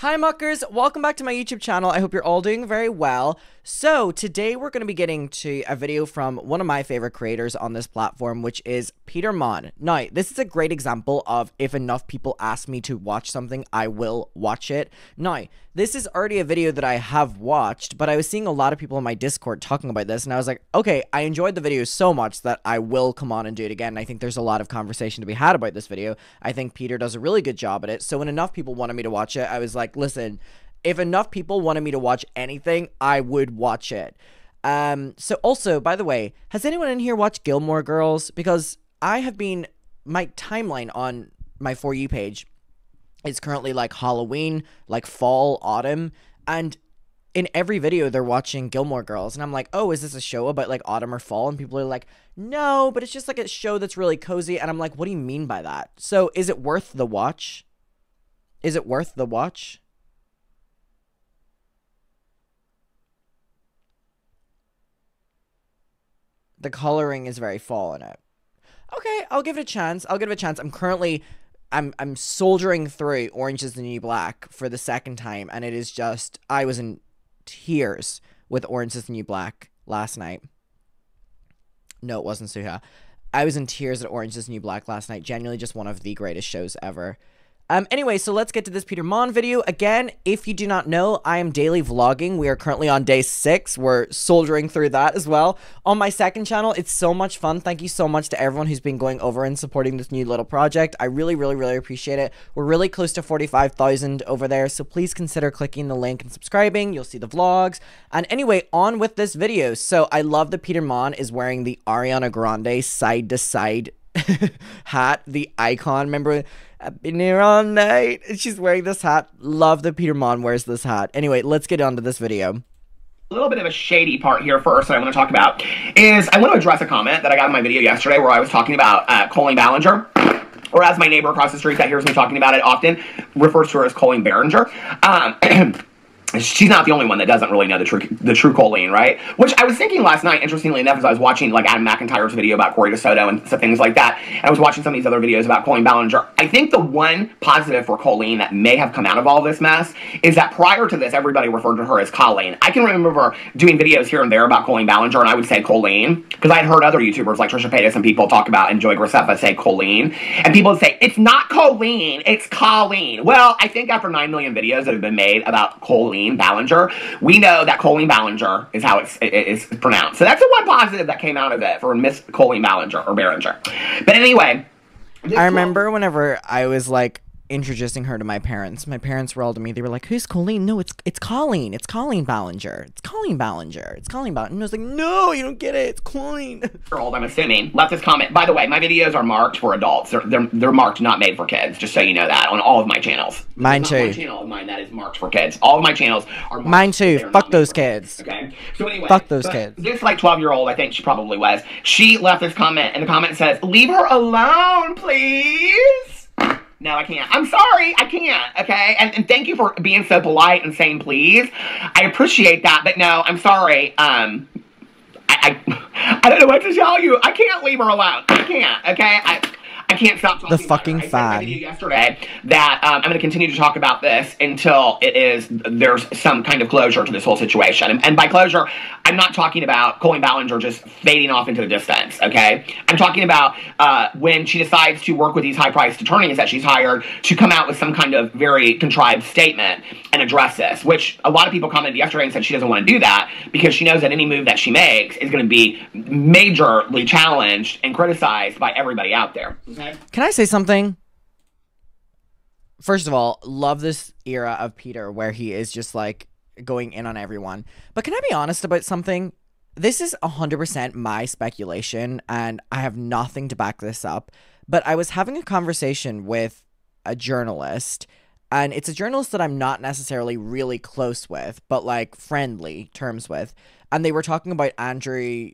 Hi muckers, welcome back to my YouTube channel. I hope you're all doing very well. So, today we're going to be getting to a video from one of my favorite creators on this platform, which is Peter Monn. Now, this is a great example of if enough people ask me to watch something, I will watch it. Now, this is already a video that I have watched, but I was seeing a lot of people in my Discord talking about this, and I was like, okay, I enjoyed the video so much that I will come on and do it again. I think there's a lot of conversation to be had about this video. I think Peter does a really good job at it, so when enough people wanted me to watch it, I was like, listen, if enough people wanted me to watch anything, I would watch it. Um, so also, by the way, has anyone in here watched Gilmore Girls? Because I have been my timeline on my for you page is currently like Halloween, like fall, autumn, and in every video they're watching Gilmore Girls, and I'm like, oh, is this a show about like autumn or fall? And people are like, no, but it's just like a show that's really cozy, and I'm like, what do you mean by that? So is it worth the watch? Is it worth the watch? the coloring is very fall in it. Okay, I'll give it a chance. I'll give it a chance. I'm currently I'm I'm soldiering through Orange is the New Black for the second time and it is just I was in tears with Orange is the New Black last night. No, it wasn't Suha. I was in tears at Orange is the New Black last night. Genuinely just one of the greatest shows ever. Um, anyway, so let's get to this Peter Monn video. Again, if you do not know, I am daily vlogging. We are currently on day six. We're soldiering through that as well. On my second channel, it's so much fun. Thank you so much to everyone who's been going over and supporting this new little project. I really, really, really appreciate it. We're really close to 45,000 over there, so please consider clicking the link and subscribing. You'll see the vlogs. And anyway, on with this video. So I love that Peter Monn is wearing the Ariana Grande side-to-side -side hat, the icon. Remember I've been here all night. She's wearing this hat. Love that Peter Monn wears this hat. Anyway, let's get on to this video. A little bit of a shady part here first that I want to talk about is I want to address a comment that I got in my video yesterday where I was talking about uh, Colleen Ballinger or as my neighbor across the street that hears me talking about it often refers to her as Colleen Barringer. Um, she's not the only one that doesn't really know the true the true Colleen, right? Which I was thinking last night, interestingly enough, as I was watching like Adam McIntyre's video about Corey DeSoto and some things like that, and I was watching some of these other videos about Colleen Ballinger. I think the one positive for Colleen that may have come out of all this mess is that prior to this, everybody referred to her as Colleen. I can remember doing videos here and there about Colleen Ballinger, and I would say Colleen because I had heard other YouTubers like Trisha Paytas and people talk about and Joey Graceffa say Colleen, and people would say it's not Colleen, it's Colleen. Well, I think after nine million videos that have been made about Colleen Ballinger, we know that Colleen Ballinger is how it's, it, it's pronounced. So that's the one positive that came out of it for Miss Colleen Ballinger or Barringer. But anyway. I remember whenever I was like introducing her to my parents. My parents were all to me. They were like, "Who's Colleen?" No, it's it's Colleen. It's Colleen Ballinger. It's Colleen Ballinger. It's Colleen Ballinger. And I was like, "No, you don't get it. It's Colleen." Old, I'm assuming. Left this comment. By the way, my videos are marked for adults. They're they're, they're marked, not made for kids. Just so you know that on all of my channels. Mine too. My channel of mine that is marked for kids. All of my channels are. Mine too. Fuck those kids. Okay. So anyway. Fuck those kids. This like 12 year old, I think she probably was. She left this comment, and the comment says, "Leave her alone, please." No, I can't. I'm sorry. I can't. Okay. And, and thank you for being so polite and saying please. I appreciate that. But no, I'm sorry. Um, I, I, I don't know what to tell you. I can't leave her alone. I can't. Okay. I, I can't stop talking the fucking fan. yesterday that um, I'm going to continue to talk about this until it is there's some kind of closure to this whole situation. And, and by closure, I'm not talking about Colleen Ballinger just fading off into the distance. Okay, I'm talking about uh, when she decides to work with these high-priced attorneys that she's hired to come out with some kind of very contrived statement and address this. Which a lot of people commented yesterday and said she doesn't want to do that because she knows that any move that she makes is going to be majorly challenged and criticized by everybody out there. Can I say something? First of all, love this era of Peter where he is just like going in on everyone. But can I be honest about something? This is 100% my speculation and I have nothing to back this up. But I was having a conversation with a journalist and it's a journalist that I'm not necessarily really close with, but like friendly terms with. And they were talking about Andrew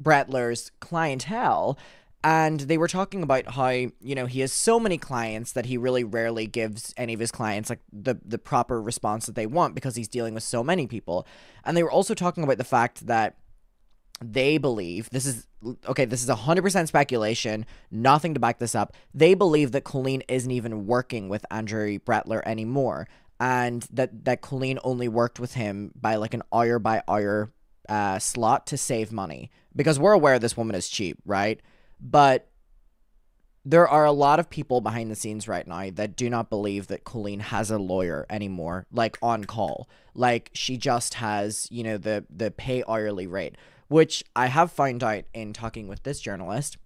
Brettler's clientele and they were talking about how you know he has so many clients that he really rarely gives any of his clients like the the proper response that they want because he's dealing with so many people. And they were also talking about the fact that they believe this is okay this is 100% speculation nothing to back this up. They believe that colleen isn't even working with andrew brettler anymore and that that colleen only worked with him by like an hour by hour uh, slot to save money. Because we're aware this woman is cheap right but there are a lot of people behind the scenes right now that do not believe that Colleen has a lawyer anymore, like on call. Like she just has, you know, the the pay hourly rate which I have found out in talking with this journalist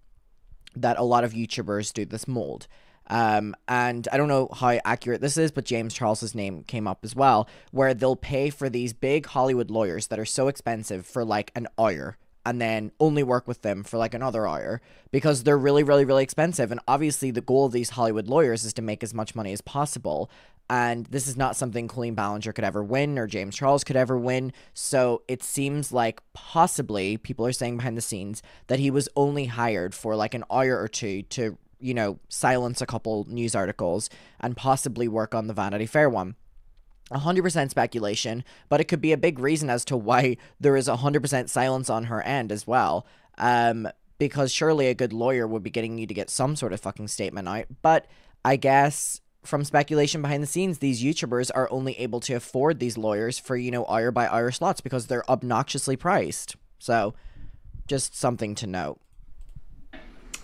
that a lot of YouTubers do this mold. Um, and I don't know how accurate this is, but James Charles's name came up as well, where they'll pay for these big Hollywood lawyers that are so expensive for like an hour and then only work with them for like another hour because they're really, really, really expensive. And obviously, the goal of these Hollywood lawyers is to make as much money as possible and this is not something Colleen Ballinger could ever win or James Charles could ever win. So it seems like possibly people are saying behind the scenes that he was only hired for like an hour or two to, you know, silence a couple news articles and possibly work on the Vanity Fair one. 100% speculation, but it could be a big reason as to why there is 100% silence on her end as well. Um, because surely a good lawyer would be getting you to get some sort of fucking statement out. But I guess from speculation behind the scenes, these YouTubers are only able to afford these lawyers for, you know, hour by hour slots because they're obnoxiously priced. So, just something to note.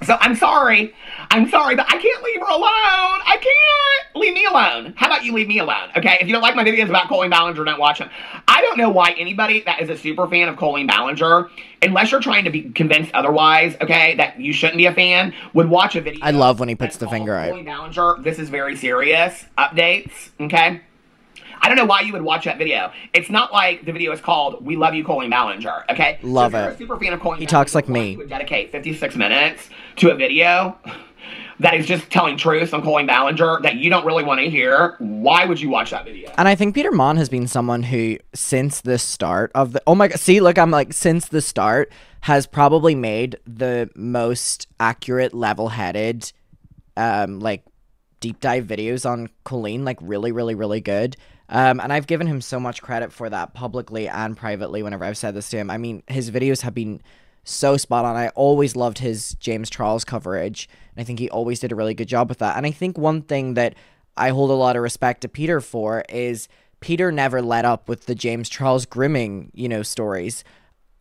So I'm sorry. I'm sorry, but I can't leave her alone. I can't. Leave me alone. How about you leave me alone? Okay? If you don't like my videos about Colleen Ballinger, don't watch them. I don't know why anybody that is a super fan of Colleen Ballinger, unless you're trying to be convinced otherwise, okay, that you shouldn't be a fan, would watch a video. I love when he puts the finger out. Colleen Ballinger, this is very serious. Updates, okay? I don't know why you would watch that video. It's not like the video is called "We Love You, Colleen Ballinger." Okay, love so it. super fan of Colleen. He Ballinger, talks like me. Would dedicate 56 minutes to a video that is just telling truth on Colleen Ballinger that you don't really want to hear. Why would you watch that video? And I think Peter Monn has been someone who, since the start of the oh my god, see, look, I'm like since the start has probably made the most accurate, level-headed, um, like deep dive videos on Colleen, like really, really, really good. Um, and I've given him so much credit for that publicly and privately whenever I've said this to him. I mean, his videos have been so spot on. I always loved his James Charles coverage, and I think he always did a really good job with that. And I think one thing that I hold a lot of respect to Peter for is Peter never let up with the James Charles grooming, you know, stories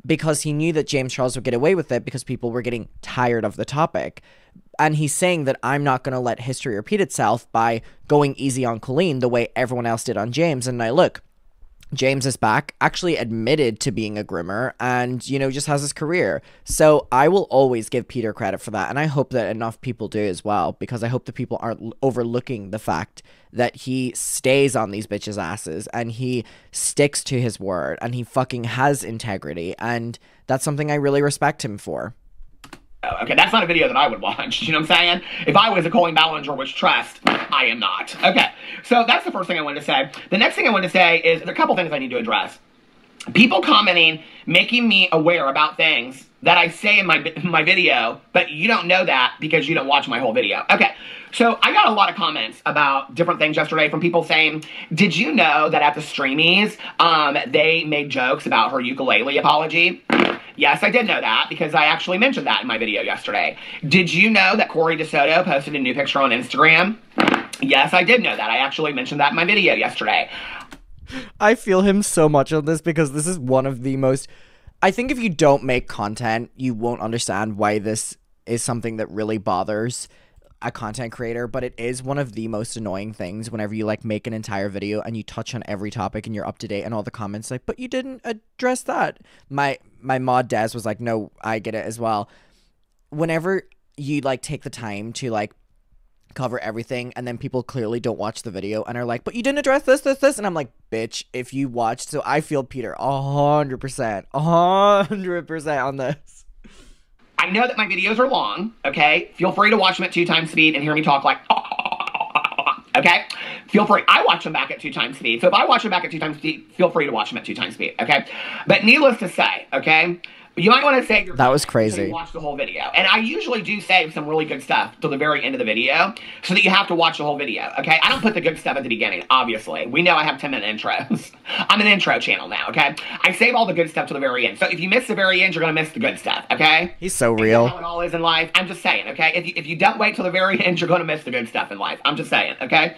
because he knew that James Charles would get away with it because people were getting tired of the topic and he's saying that I'm not going to let history repeat itself by going easy on Colleen the way everyone else did on James. And I look, James is back, actually admitted to being a grimmer and you know just has his career. So I will always give Peter credit for that, and I hope that enough people do as well, because I hope that people aren't overlooking the fact that he stays on these bitches' asses and he sticks to his word and he fucking has integrity, and that's something I really respect him for. Okay, that's not a video that I would watch. You know what I'm saying? If I was a Colleen Ballinger which trust, I am not. Okay, so that's the first thing I wanted to say. The next thing I wanted to say is there are a couple things I need to address. People commenting, making me aware about things that I say in my my video, but you don't know that because you don't watch my whole video. Okay, so I got a lot of comments about different things yesterday from people saying, did you know that at the Streamies, um, they made jokes about her ukulele apology? Yes, I did know that because I actually mentioned that in my video yesterday. Did you know that Corey DeSoto posted a new picture on Instagram? Yes, I did know that. I actually mentioned that in my video yesterday. I feel him so much on this because this is one of the most. I think if you don't make content, you won't understand why this is something that really bothers a content creator, but it is one of the most annoying things whenever you like make an entire video and you touch on every topic and you're up to date and all the comments like, but you didn't address that. My my mod Des was like, no, I get it as well. Whenever you like take the time to like cover everything and then people clearly don't watch the video and are like, but you didn't address this, this, this. And I'm like, bitch, if you watched, so I feel Peter a hundred percent, a hundred percent on this. I know that my videos are long, okay? Feel free to watch them at two times speed and hear me talk like, ah, ah, okay? Feel free. I watch them back at two times speed. So if I watch them back at two times speed, feel free to watch them at two times speed, okay? But needless to say, okay? You might want to save your That was crazy. watch the whole video. And I usually do save some really good stuff till the very end of the video so that you have to watch the whole video, okay? I don't put the good stuff at the beginning, obviously. We know I have 10 minute intros. I'm an intro channel now, okay? I save all the good stuff to the very end. So if you miss the very end, you're going to miss the good stuff, okay? He's so real. how it all is in life. I'm just saying, okay? If you, if you don't wait till the very end, you're going to miss the good stuff in life. I'm just saying, okay?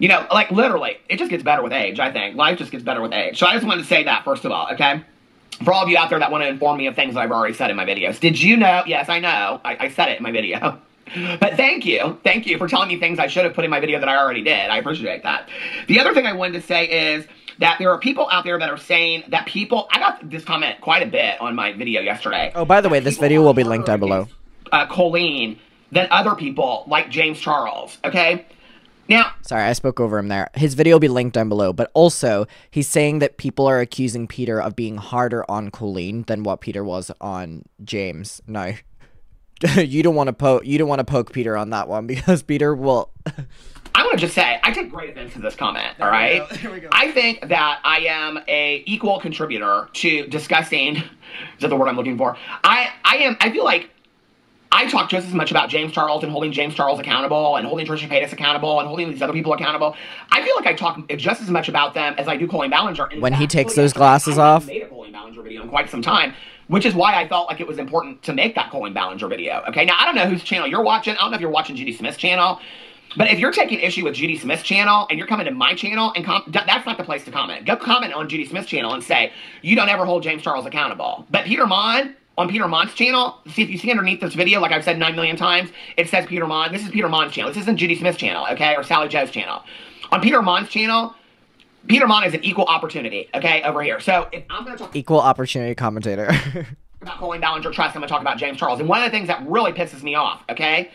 You know, like literally, it just gets better with age, I think. Life just gets better with age. So I just wanted to say that, first of all, okay? For all of you out there that want to inform me of things that I've already said in my videos. Did you know? Yes, I know. I, I said it in my video. But thank you. Thank you for telling me things I should have put in my video that I already did. I appreciate that. The other thing I wanted to say is that there are people out there that are saying that people. I got this comment quite a bit on my video yesterday. Oh, by the way, this video will be linked down below. Uh, Colleen than other people like James Charles. Okay. Now, Sorry, I spoke over him there. His video will be linked down below, but also he's saying that people are accusing Peter of being harder on Colleen than what Peter was on James. No. you don't want to poke you don't want to poke Peter on that one because Peter will I want to just say I take great offense to this comment. all right. go, there we go. I think that I am a equal contributor to disgusting. Is that the word I'm looking for? I I am. I feel like I talk just as much about James Charles and holding James Charles accountable and holding Trisha Paytas accountable and holding these other people accountable. I feel like I talk just as much about them as I do Colleen Ballinger. And When he takes those glasses I off. made a Colleen Ballinger video in quite some time, which is why I felt like it was important to make that Colleen Ballinger video. Okay, now I don't know whose channel you're watching. I don't know if you're watching Judy Smith's channel. But if you're taking issue with Judy Smith's channel and you're coming to my channel and com- that's not the place to comment. Go comment on Judy Smith's channel and say you don't ever hold James Charles accountable. But Peter Monn on Peter Monn's channel, see if you see underneath this video, like I've said nine million times, it says Peter Monn. This is Peter Monn's channel. This isn't Judy Smith's channel, okay, or Sally Joe's channel. On Peter Monn's channel, Peter Monn is an equal opportunity, okay, over here. So if I'm gonna talk equal opportunity commentator. about Colleen Ballinger Trust, I'm going to talk about James Charles. And one of the things that really pisses me off, okay,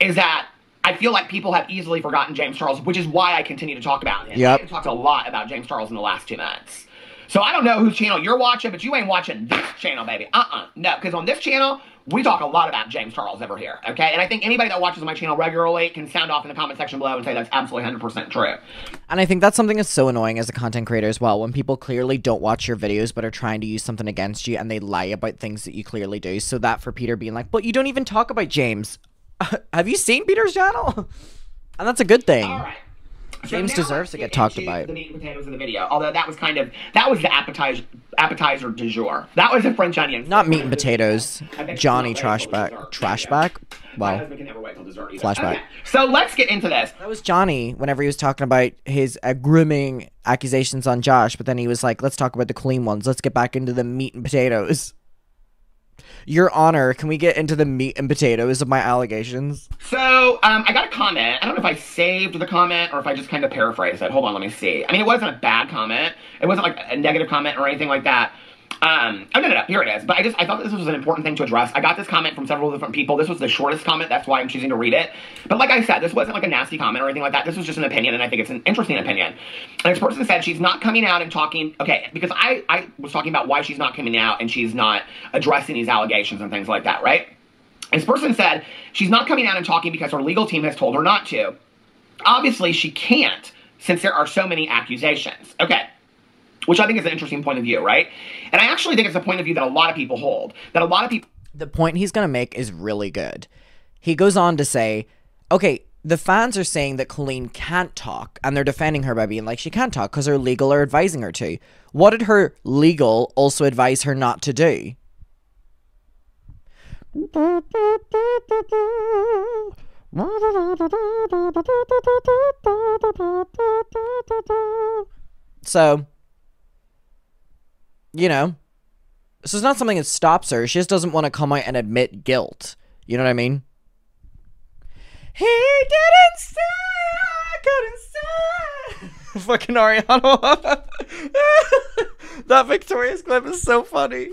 is that I feel like people have easily forgotten James Charles, which is why I continue to talk about him. Yep. I talked a lot about James Charles in the last two months. So I don't know whose channel you're watching, but you ain't watching this channel, baby. Uh-uh. No, because on this channel, we talk a lot about James Charles over here, okay? And I think anybody that watches my channel regularly can sound off in the comment section below and say that's absolutely 100% true. And I think that's something that's so annoying as a content creator as well. When people clearly don't watch your videos but are trying to use something against you and they lie about things that you clearly do. So that for Peter being like, but you don't even talk about James. Have you seen Peter's channel? And that's a good thing. Right. So James deserves to get get talked about. The meat and potatoes of the video. Although that was kind of that was the appetizer appetizer du jour. That was a French onion. Not meat and potatoes. Johnny you can't wait Trashback. Trashback? Well, husband can never wait till dessert either. Flashback. Okay, So let's get into this. that was Johnny whenever he was talking about his uh, grooming accusations on Josh, but then he was like, let's talk about the clean ones. Let's get back into the meat and potatoes. Your Honor, can we get into the meat and potatoes of my allegations? So um, I got a comment. I don't know if I saved the comment or if I just kind of paraphrased it. Hold on, let me see. I mean, it wasn't a bad comment. It wasn't like a negative comment or anything like that. Um, oh no, no, no, here it is. But I just I thought this was an important thing to address. I got this comment from several different people. This was the shortest comment. That's why I'm choosing to read it. But like I said, this wasn't like a nasty comment or anything like that. This was just an opinion, and I think it's an interesting opinion. And this person said she's not coming out and talking. Okay, because I I was talking about why she's not coming out and she's not addressing these allegations and things like that, right? This person said she's not coming out and talking because her legal team has told her not to. Obviously, she can't since there are so many accusations. Okay. Which I think is an interesting point of view, right? And I actually think it's a point of view that a lot of people hold. That a lot of people The point he's going to make is really good. He goes on to say, okay, the fans are saying that Colleen can't talk, and they're defending her by being like, she can't talk because her legal are advising her to. What did her legal also advise her not to do? So, you know, so it's not something that stops her. She just doesn't want to come out and admit guilt. You know what I mean? He didn't say I couldn't say. Fucking Ariana. that Victoria's clip is so funny.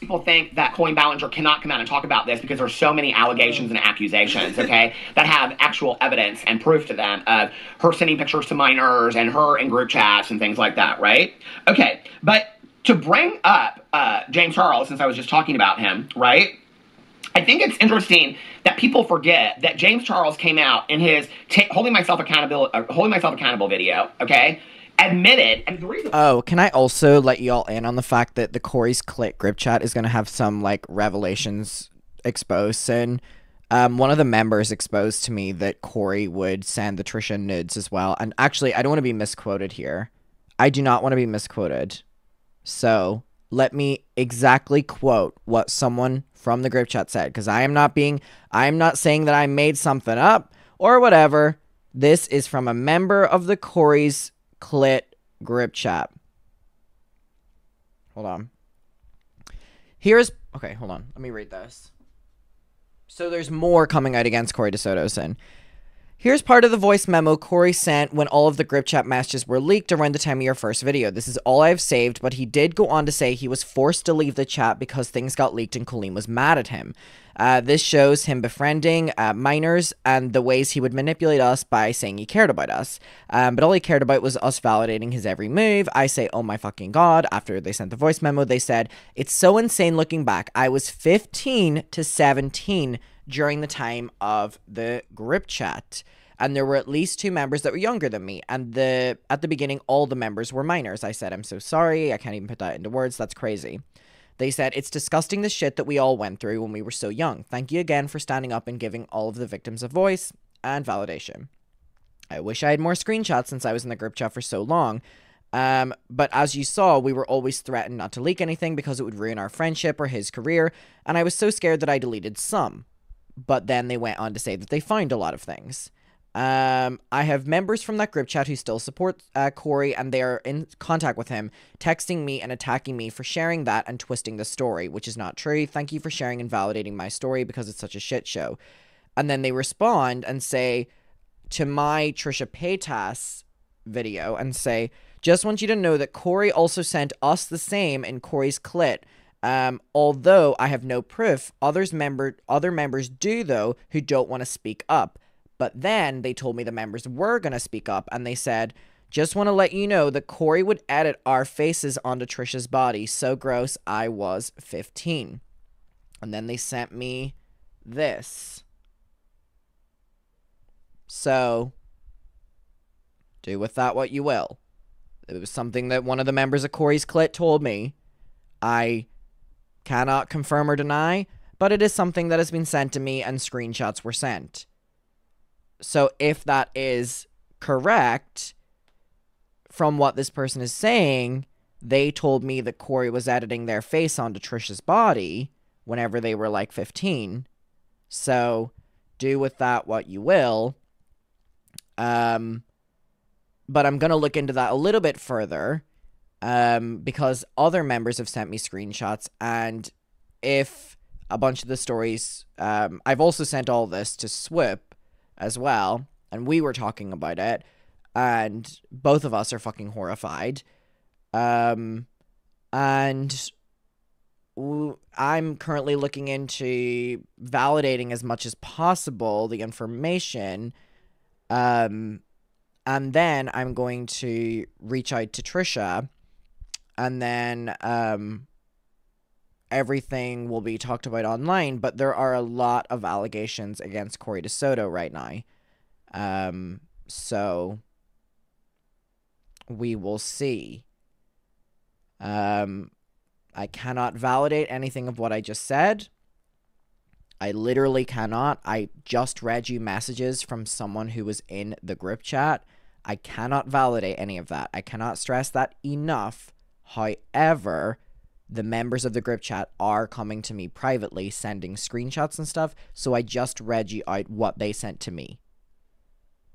people think that Colleen Ballinger cannot come out and talk about this because there's so many allegations and accusations, okay, that have actual evidence and proof to them of her sending pictures to minors and her in group chats and things like that, right? Okay, but to bring up uh, James Charles, since I was just talking about him, right? I think it's interesting that people forget that James Charles came out in his ta holding myself accountable, uh, holding myself accountable video, okay, admitted, and the reason. Oh, can I also let you all in on the fact that the Corey's Clit grip chat is going to have some like revelations exposed and um, one of the members exposed to me that Corey would send the Trisha nudes as well. And actually, I don't want to be misquoted here. I do not want to be misquoted. So let me exactly quote what someone from the group chat said because I am not being, I am not saying that I made something up or whatever. This is from a member of the Corey's Clit group chat. Hold on. Here's, okay, hold on. Let me read this. So there's more coming out against Corey DeSoto Sin. Here's part of the voice memo Corey sent when all of the grip chat messages were leaked around the time of your first video. This is all I've saved, but he did go on to say he was forced to leave the chat because things got leaked and Colleen was mad at him. Uh, this shows him befriending uh, minors and the ways he would manipulate us by saying he cared about us. Um, but all he cared about was us validating his every move. I say, oh my fucking god. After they sent the voice memo, they said, it's so insane looking back. I was 15 to 17 during the time of the grip chat. And there were at least two members that were younger than me. And the at the beginning all the members were minors. I said i'm so sorry. I can't even put that into words. That's crazy. They said it's disgusting the shit that we all went through when we were so young. Thank you again for standing up and giving all of the victims a voice and validation. I wish i had more screenshots since i was in the group chat for so long. Um, but as you saw, we were always threatened not to leak anything because it would ruin our friendship or his career, and I was so scared that I deleted some but then they went on to say that they find a lot of things. Um, I have members from that group chat who still support uh, Corey, and they are in contact with him, texting me and attacking me for sharing that and twisting the story, which is not true. Thank you for sharing and validating my story because it's such a shit show. And then they respond and say to my Trisha Paytas video and say, just want you to know that Corey also sent us the same in Corey's clit um, although I have no proof, others member other members do though who don't want to speak up. But then they told me the members were gonna speak up, and they said, "Just want to let you know that Corey would edit our faces onto Trisha's body. So gross. I was 15." And then they sent me this. So, do with that what you will. It was something that one of the members of Corey's clit told me. I Cannot confirm or deny, but it is something that has been sent to me and screenshots were sent. So if that is correct from what this person is saying, they told me that Corey was editing their face onto Trisha's body whenever they were like 15. So do with that what you will. Um, but I'm going to look into that a little bit further um, because other members have sent me screenshots, and if a bunch of the stories, um, I've also sent all this to Swip as well, and we were talking about it, and both of us are fucking horrified. Um, and I'm currently looking into validating as much as possible the information. Um, and then I'm going to reach out to Trisha and then um, everything will be talked about online. But there are a lot of allegations against Corey DeSoto right now. Um, so we will see. Um, I cannot validate anything of what I just said. I literally cannot. I just read you messages from someone who was in the group chat. I cannot validate any of that. I cannot stress that enough. However, the members of the group chat are coming to me privately, sending screenshots and stuff. So I just read you out what they sent to me.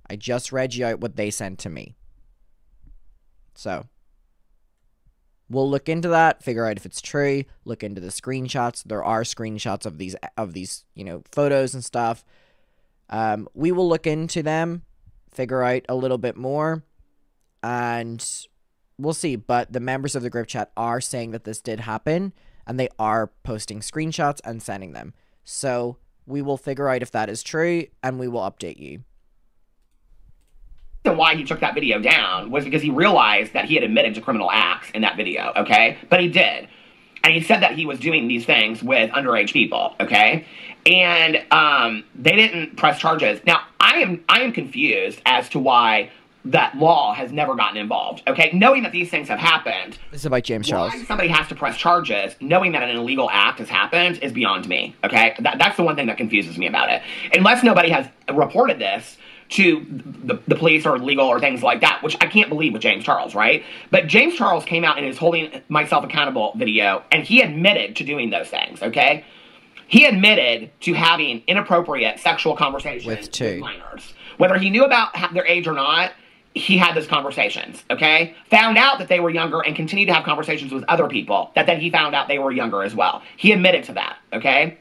I just read you out what they sent to me. So we'll look into that, figure out if it's true, look into the screenshots. There are screenshots of these of these, you know, photos and stuff. Um, we will look into them, figure out a little bit more, and we'll see. But the members of the group chat are saying that this did happen, and they are posting screenshots and sending them. So we will figure out if that is true, and we will update you. The why he took that video down was because he realized that he had admitted to criminal acts in that video, okay? But he did. And he said that he was doing these things with underage people, okay? And um, they didn't press charges. Now, I am I am confused as to why that law has never gotten involved. Okay, knowing that these things have happened. This is about James Charles. Why somebody has to press charges, knowing that an illegal act has happened, is beyond me. Okay, that, that's the one thing that confuses me about it. Unless nobody has reported this to the, the police or legal or things like that, which I can't believe with James Charles, right? But James Charles came out in his holding myself accountable video, and he admitted to doing those things. Okay, he admitted to having inappropriate sexual conversations with, two. with minors, whether he knew about their age or not he had those conversations, okay? Found out that they were younger and continued to have conversations with other people that then he found out they were younger as well. He admitted to that, okay?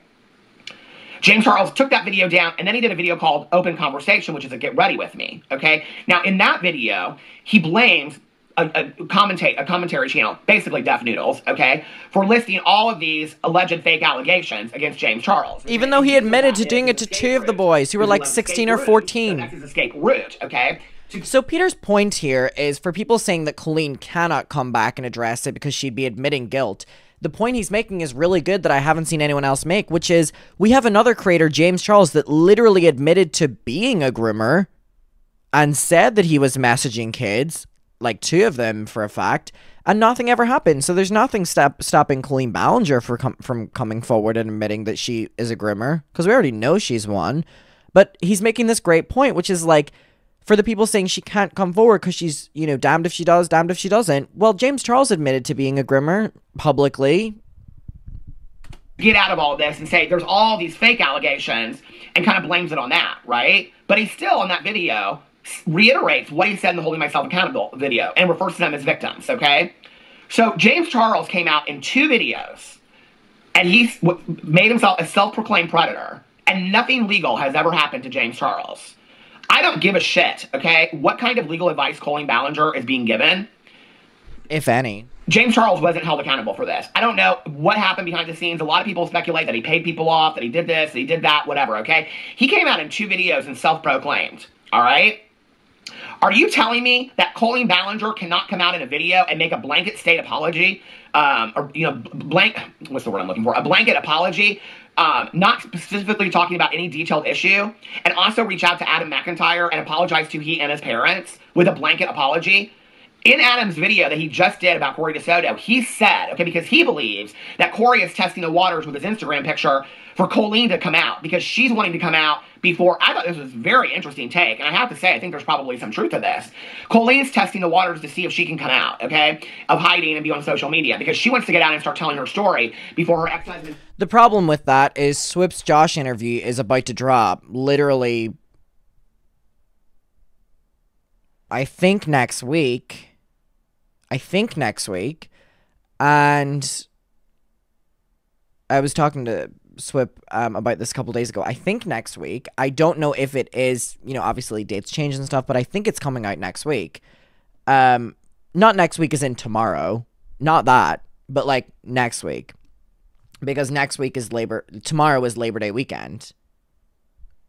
James Charles took that video down and then he did a video called Open Conversation, which is a Get Ready With Me, okay? Now, in that video, he blames a, a, commentate, a commentary channel, basically Def Noodles, okay, for listing all of these alleged fake allegations against James Charles. Even though he admitted to doing it to two of the boys who were like 16 or 14. So that's his escape route, okay? So Peter's point here is for people saying that Colleen cannot come back and address it because she'd be admitting guilt. The point he's making is really good that I haven't seen anyone else make, which is we have another creator, James Charles, that literally admitted to being a groomer and said that he was messaging kids, like two of them for a fact, and nothing ever happened. So there's nothing stop stopping Colleen Ballinger com from coming forward and admitting that she is a groomer because we already know she's one. But he's making this great point, which is like for the people saying she can't come forward because she's, you know, damned if she does, damned if she doesn't. Well, James Charles admitted to being a groomer publicly. Get out of all this and say there's all these fake allegations and kind of blames it on that, right? But he still, in that video, reiterates what he said in the Holding Myself Accountable video and refers to them as victims, okay? So James Charles came out in two videos and he made himself a self proclaimed predator, and nothing legal has ever happened to James Charles. I don't give a shit, okay, what kind of legal advice Colleen Ballinger is being given. If any. James Charles wasn't held accountable for this. I don't know what happened behind the scenes. A lot of people speculate that he paid people off, that he did this, that he did that, whatever, okay? He came out in two videos and self proclaimed, all right? Are you telling me that Colleen Ballinger cannot come out in a video and make a blanket state apology? Um, or, you know, blank, what's the word I'm looking for? A blanket apology um, not specifically talking about any detailed issue, and also reach out to Adam McIntyre and apologize to he and his parents with a blanket apology. In Adam's video that he just did about Corey DeSoto, he said, okay, because he believes that Corey is testing the waters with his Instagram picture for Colleen to come out because she's wanting to come out before. I thought this was a very interesting take, and I have to say, I think there's probably some truth to this. Colleen's testing the waters to see if she can come out, okay, of hiding and be on social media because she wants to get out and start telling her story before her ex husband. The problem with that is Swip's Josh interview is about to drop literally, I think next week. I think next week. And I was talking to Swip um, about this a couple days ago. I think next week. I don't know if it is, you know, obviously dates change and stuff, but I think it's coming out next week. Um, not next week as in tomorrow. Not that, but like next week. Because next week is Labor tomorrow is Labor Day weekend.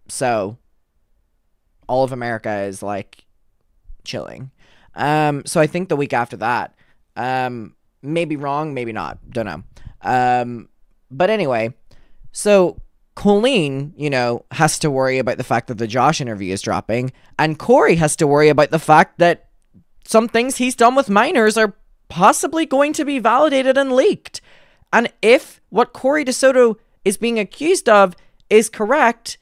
So all of America is like chilling. Um, so I think the week after that. Um, maybe wrong, maybe not. Don't know. Um, but anyway, so Colleen, you know, has to worry about the fact that the Josh interview is dropping, and Corey has to worry about the fact that some things he's done with minors are possibly going to be validated and leaked. And if what Corey DeSoto is being accused of is correct,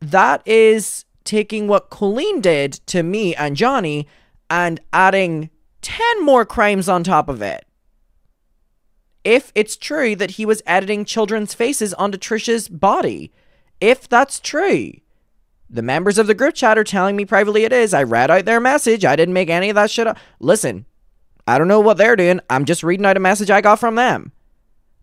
that is taking what Colleen did to me and Johnny and adding 10 more crimes on top of it if it's true that he was editing children's faces onto Trisha's body. If that's true. The members of the group chat are telling me privately it is. I read out their message. I didn't make any of that shit up. Listen, I don't know what they're doing. I'm just reading out a message I got from them.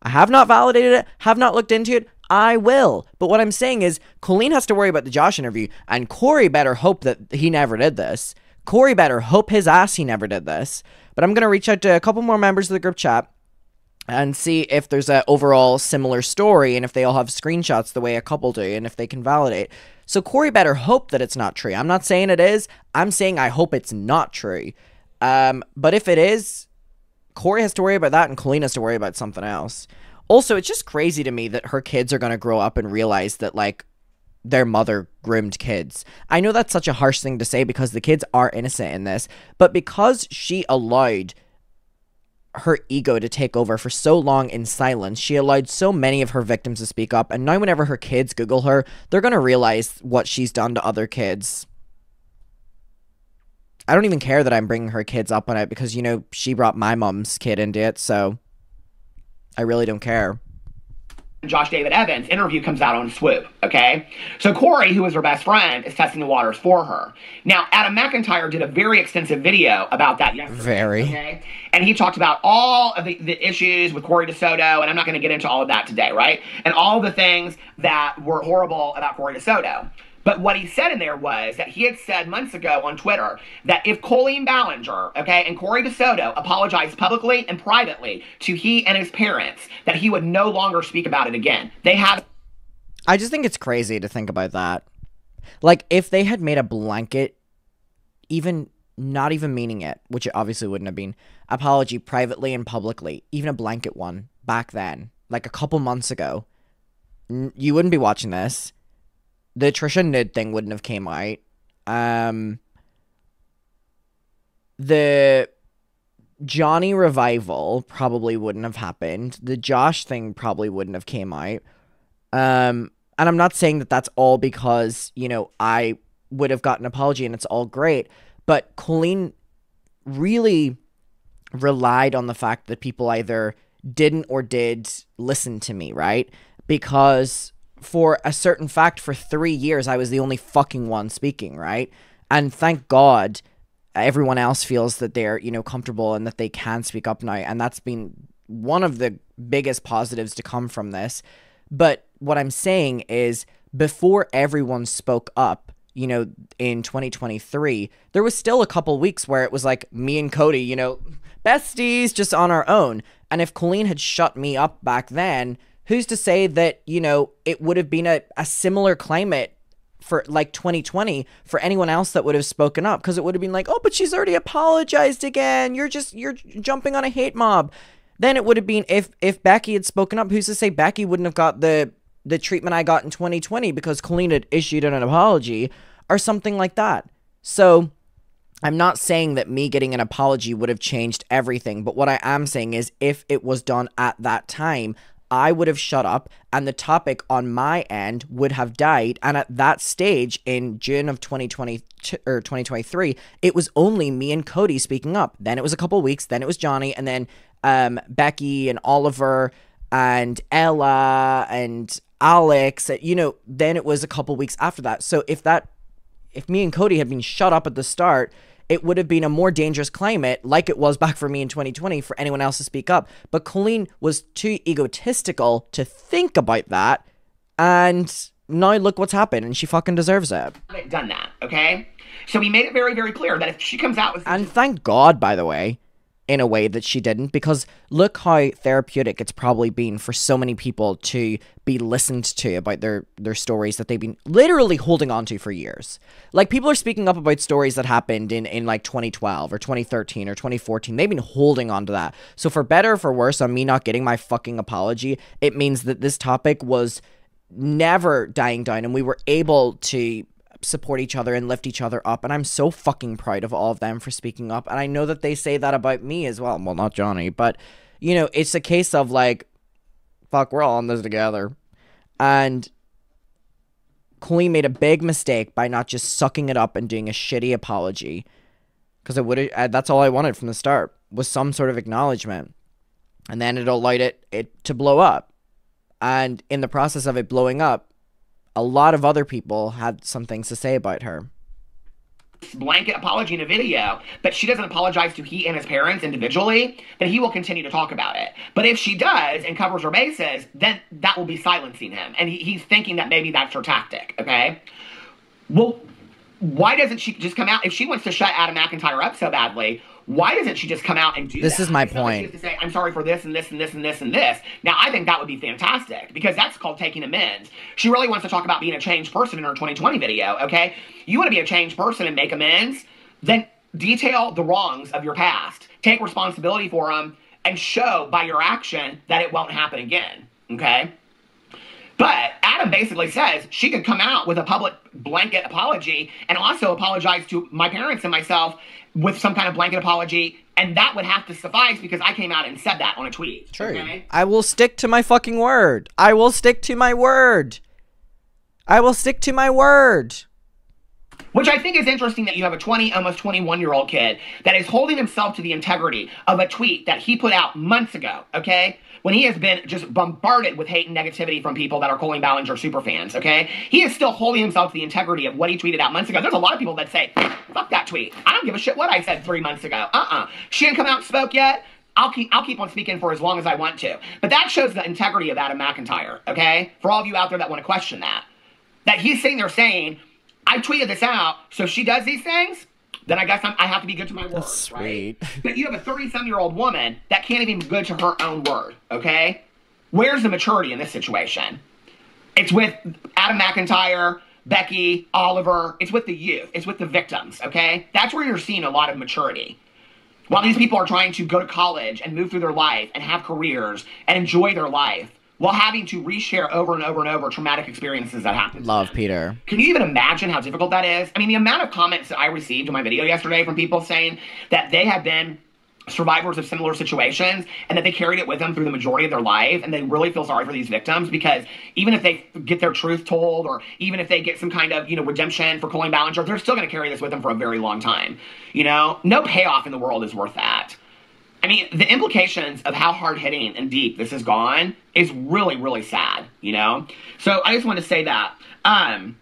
I have not validated it, have not looked into it. I will. But what I'm saying is, Colleen has to worry about the Josh interview, and Corey better hope that he never did this. Corey better hope his ass he never did this. But I'm going to reach out to a couple more members of the group chat and see if there's an overall similar story and if they all have screenshots the way a couple do and if they can validate. So Corey better hope that it's not true. I'm not saying it is. I'm saying I hope it's not true. Um, but if it is, Corey has to worry about that and Colleen has to worry about something else. Also, it's just crazy to me that her kids are going to grow up and realize that, like, their mother groomed kids. I know that's such a harsh thing to say because the kids are innocent in this, but because she allowed her ego to take over for so long in silence, she allowed so many of her victims to speak up, and now whenever her kids Google her, they're gonna realize what she's done to other kids. I don't even care that I'm bringing her kids up on it because, you know, she brought my mom's kid into it, so I really don't care. Josh David Evans interview comes out on Swoop, okay? So Corey, who is her best friend, is testing the waters for her. Now, Adam McIntyre did a very extensive video about that yesterday. Very. Okay? And he talked about all of the, the issues with Corey DeSoto, and I'm not going to get into all of that today, right? And all the things that were horrible about Corey DeSoto. But what he said in there was that he had said months ago on Twitter that if Colleen Ballinger, okay, and Corey DeSoto apologized publicly and privately to he and his parents, that he would no longer speak about it again. They had. I just think it's crazy to think about that. Like, if they had made a blanket, even not even meaning it, which it obviously wouldn't have been, apology privately and publicly, even a blanket one back then, like a couple months ago, you wouldn't be watching this the Trisha Nid thing wouldn't have came out. Um, the Johnny revival probably wouldn't have happened. The Josh thing probably wouldn't have came out. Um, and I'm not saying that that's all because you know I would have gotten an apology and it's all great, but Colleen really relied on the fact that people either didn't or did listen to me, right? Because for a certain fact for three years I was the only fucking one speaking, right? And thank God everyone else feels that they're, you know, comfortable and that they can speak up now. And that's been one of the biggest positives to come from this. But what I'm saying is before everyone spoke up, you know, in 2023, there was still a couple weeks where it was like me and Cody, you know, besties just on our own. And if Colleen had shut me up back then, who's to say that, you know, it would have been a, a similar climate for like 2020 for anyone else that would have spoken up because it would have been like, oh, but she's already apologized again. You're just, you're jumping on a hate mob. Then it would have been if if Becky had spoken up, who's to say Becky wouldn't have got the the treatment I got in 2020 because Colleen had issued an apology or something like that. So I'm not saying that me getting an apology would have changed everything, but what I am saying is if it was done at that time, I would have shut up and the topic on my end would have died. And at that stage in June of 2020 or 2023, it was only me and Cody speaking up. Then it was a couple weeks, then it was Johnny, and then um, Becky and Oliver and Ella and Alex. You know, then it was a couple weeks after that. So if that, if me and Cody had been shut up at the start, it would have been a more dangerous climate, like it was back for me in 2020, for anyone else to speak up. But Colleen was too egotistical to think about that. And now look what's happened, and she fucking deserves it. Done that, okay? So we made it very, very clear that if she comes out with. And thank God, by the way, in a way that she didn't because look how therapeutic it's probably been for so many people to be listened to about their their stories that they've been literally holding on to for years. Like people are speaking up about stories that happened in in like 2012 or 2013 or 2014. They've been holding on to that. So for better or for worse on me not getting my fucking apology, it means that this topic was never dying down and we were able to support each other and lift each other up. And I'm so fucking proud of all of them for speaking up. And I know that they say that about me as well. Well, not Johnny, but you know, it's a case of like, fuck, we're all in this together. And Colleen made a big mistake by not just sucking it up and doing a shitty apology. Because it would uh, that's all I wanted from the start was some sort of acknowledgement. And then it allowed it, it to blow up. And in the process of it blowing up, a lot of other people had some things to say about her. Blanket apology in a video, but she doesn't apologize to he and his parents individually, then he will continue to talk about it. But if she does and covers her bases, then that will be silencing him. And he, he's thinking that maybe that's her tactic, okay? Well, why doesn't she just come out? If she wants to shut Adam McIntyre up so badly, why doesn't she just come out and do this that? is my point. to say i'm sorry for this and this and this and this and this. Now i think that would be fantastic because that's called taking amends. She really wants to talk about being a changed person in her 2020 video okay? You want to be a changed person and make amends? Then detail the wrongs of your past. Take responsibility for them and show by your action that it won't happen again okay? But Adam basically says she could come out with a public blanket apology and also apologize to my parents and myself with some kind of blanket apology, and that would have to suffice because I came out and said that on a tweet. True. Okay? I will stick to my fucking word. I will stick to my word. I will stick to my word. Which I think is interesting that you have a 20, almost 21 year old kid that is holding himself to the integrity of a tweet that he put out months ago, okay? When he has been just bombarded with hate and negativity from people that are Colleen Ballinger super fans, okay? He is still holding himself to the integrity of what he tweeted out months ago. There's a lot of people that say, fuck that tweet. I don't give a shit what I said three months ago. Uh-uh. She didn't come out and spoke yet. I'll keep I'll keep on speaking for as long as I want to. But that shows the integrity of Adam McIntyre, okay? For all of you out there that want to question that. That he's sitting there saying, I tweeted this out, so she does these things, then I guess I'm, i have to be good to my word. sweet. Right? But you have a 30 some year old woman that can't even be good to her own word, okay? Where's the maturity in this situation? It's with Adam McIntyre, Becky, Oliver. It's with the youth. It's with the victims, okay? That's where you're seeing a lot of maturity. While these people are trying to go to college and move through their life and have careers and enjoy their life while having to reshare over and over and over traumatic experiences that happened. Love. Peter. Can you even imagine how difficult that is? I mean, the amount of comments that I received in my video yesterday from people saying that they have been survivors of similar situations and that they carried it with them through the majority of their life and they really feel sorry for these victims because even if they get their truth told or even if they get some kind of you know redemption for Colleen Ballinger they're still going to carry this with them for a very long time you know no payoff in the world is worth that I mean, the implications of how hard hitting and deep this has gone is really, really sad, you know? So I just want to say that. Um,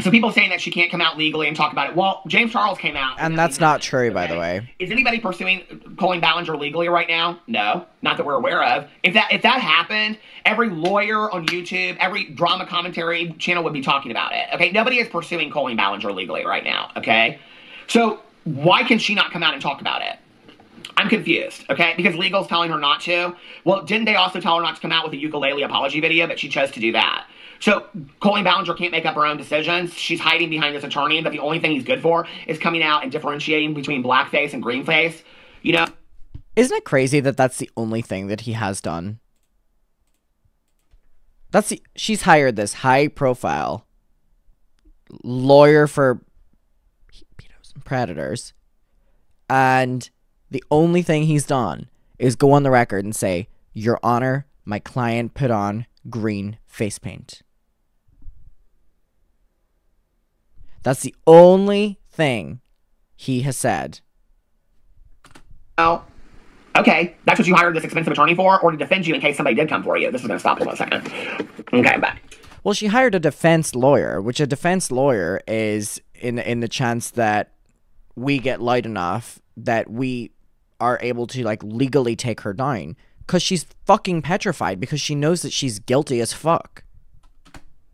so people saying that she can't come out legally and talk about it. Well, James Charles came out. And that's not true, by the way. Is anybody pursuing Colleen Ballinger legally right now? No, not that we're aware of. If that if that happened, every lawyer on YouTube, every drama commentary channel would be talking about it. Okay, nobody is pursuing Colleen Ballinger legally right now. Okay, so why can she not come out and talk about it? I'm confused, okay? Because legal's telling her not to. Well, didn't they also tell her not to come out with a ukulele apology video, but she chose to do that? So Colleen Ballinger can't make up her own decisions. She's hiding behind this attorney, but the only thing he's good for is coming out and differentiating between blackface and greenface. You know? Isn't it crazy that that's the only thing that he has done? That's the she's hired this high profile lawyer for pedos and predators, and the only thing he's done is go on the record and say, "Your Honor, my client put on green face paint." That's the only thing he has said. Oh, okay. That's what you hired this expensive attorney for, or to defend you in case somebody did come for you. This is going to stop for a second. Okay, I'm back. Well, she hired a defense lawyer, which a defense lawyer is in in the chance that we get light enough that we are able to like legally take her down because she's fucking petrified because she knows that she's guilty as fuck.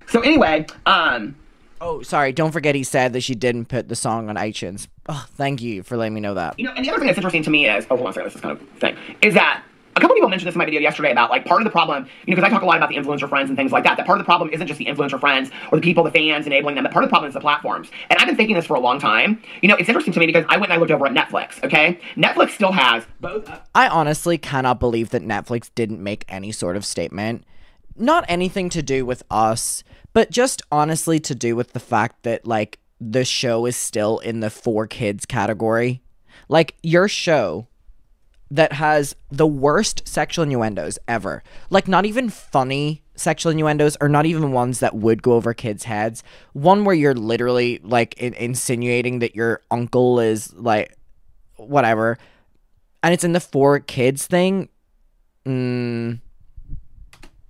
So anyway, um, Oh, sorry. Don't forget he said that she didn't put the song on iTunes. Oh, thank you for letting me know that. You know, and the other thing that's interesting to me is, oh, hold on a second, this is kind of thing, is that a couple people mentioned this in my video yesterday about like part of the problem, you know, because I talk a lot about the influencer friends and things like that. That part of the problem isn't just the influencer friends or the people, the fans enabling them. But part of the problem is the platforms. And I've been thinking this for a long time. You know, it's interesting to me because I went and I looked over at Netflix. Okay, Netflix still has both. I honestly cannot believe that Netflix didn't make any sort of statement. Not anything to do with us, but just honestly to do with the fact that, like, the show is still in the for kids category. Like, your show that has the worst sexual innuendos ever. Like, not even funny sexual innuendos, or not even ones that would go over kids' heads. One where you're literally, like, in- insinuating that your uncle is, like, whatever. And it's in the four kids thing. Mm,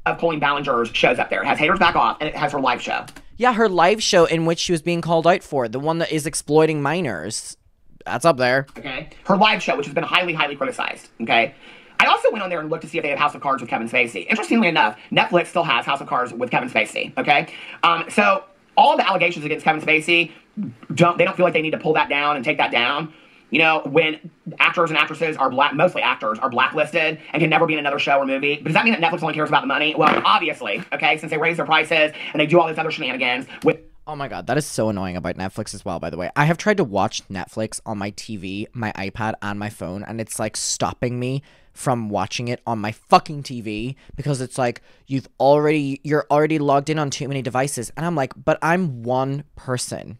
of Colleen Ballinger's shows up there. It has Haters Back Off and it has her live show. yeah, her live show in which she was being called out for, the one that is exploiting minors. That's up there. Okay, her live show, which has been highly, highly criticized. Okay. I also went on there and looked to see if they had House of Cards with Kevin Spacey. Interestingly enough, Netflix still has House of Cards with Kevin Spacey. Okay, um, so all the allegations against Kevin Spacey don't they don't feel like they need to pull that down and take that down. You know, when actors and actresses are black, mostly actors are blacklisted and can never be in another show or movie. But does that mean that Netflix only cares about the money? Well, obviously, okay, since they raise their prices and they do all these other shenanigans with Oh my god, that is so annoying about Netflix as well, by the way. I have tried to watch Netflix on my TV, my iPad, and my phone, and it's like stopping me from watching it on my fucking TV because it's like you've already you're already logged in on too many devices and I'm like, "But I'm one person."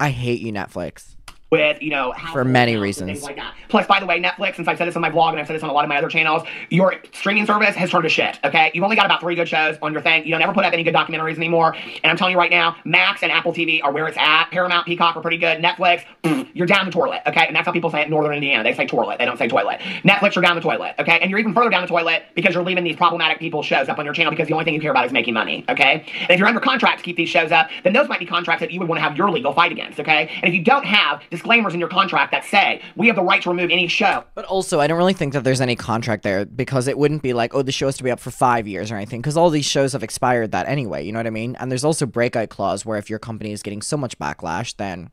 I hate you, Netflix with, you know, for many reasons. Like Plus, by the way, Netflix, since I've said this on my vlog and I've said this on a lot of my other channels, your streaming service has turned to shit, okay? You've only got about three good shows on your thing. You don't ever put up any good documentaries anymore. And I'm telling you right now, Max and Apple TV are where it's at. Paramount, Peacock are pretty good. Netflix, pff, you're down the toilet, okay? And that's how people say it in Northern Indiana. They say toilet, they don't say toilet. Netflix, you're down the toilet, okay? And you're even further down the toilet because you're leaving these problematic people shows up on your channel because the only thing you care about is making money, okay? And if you're under contract to keep these shows up, then those might be contracts that you would want to have your legal fight against, okay? And if you don't have disclaimers in your contract, that say we have the right to remove any show. But also, I don't really think that there's any contract there because it wouldn't be like, oh, the show has to be up for five years or anything because all these shows have expired that anyway. You know what I mean? And there's also breakout clause where if your company is getting so much backlash, then.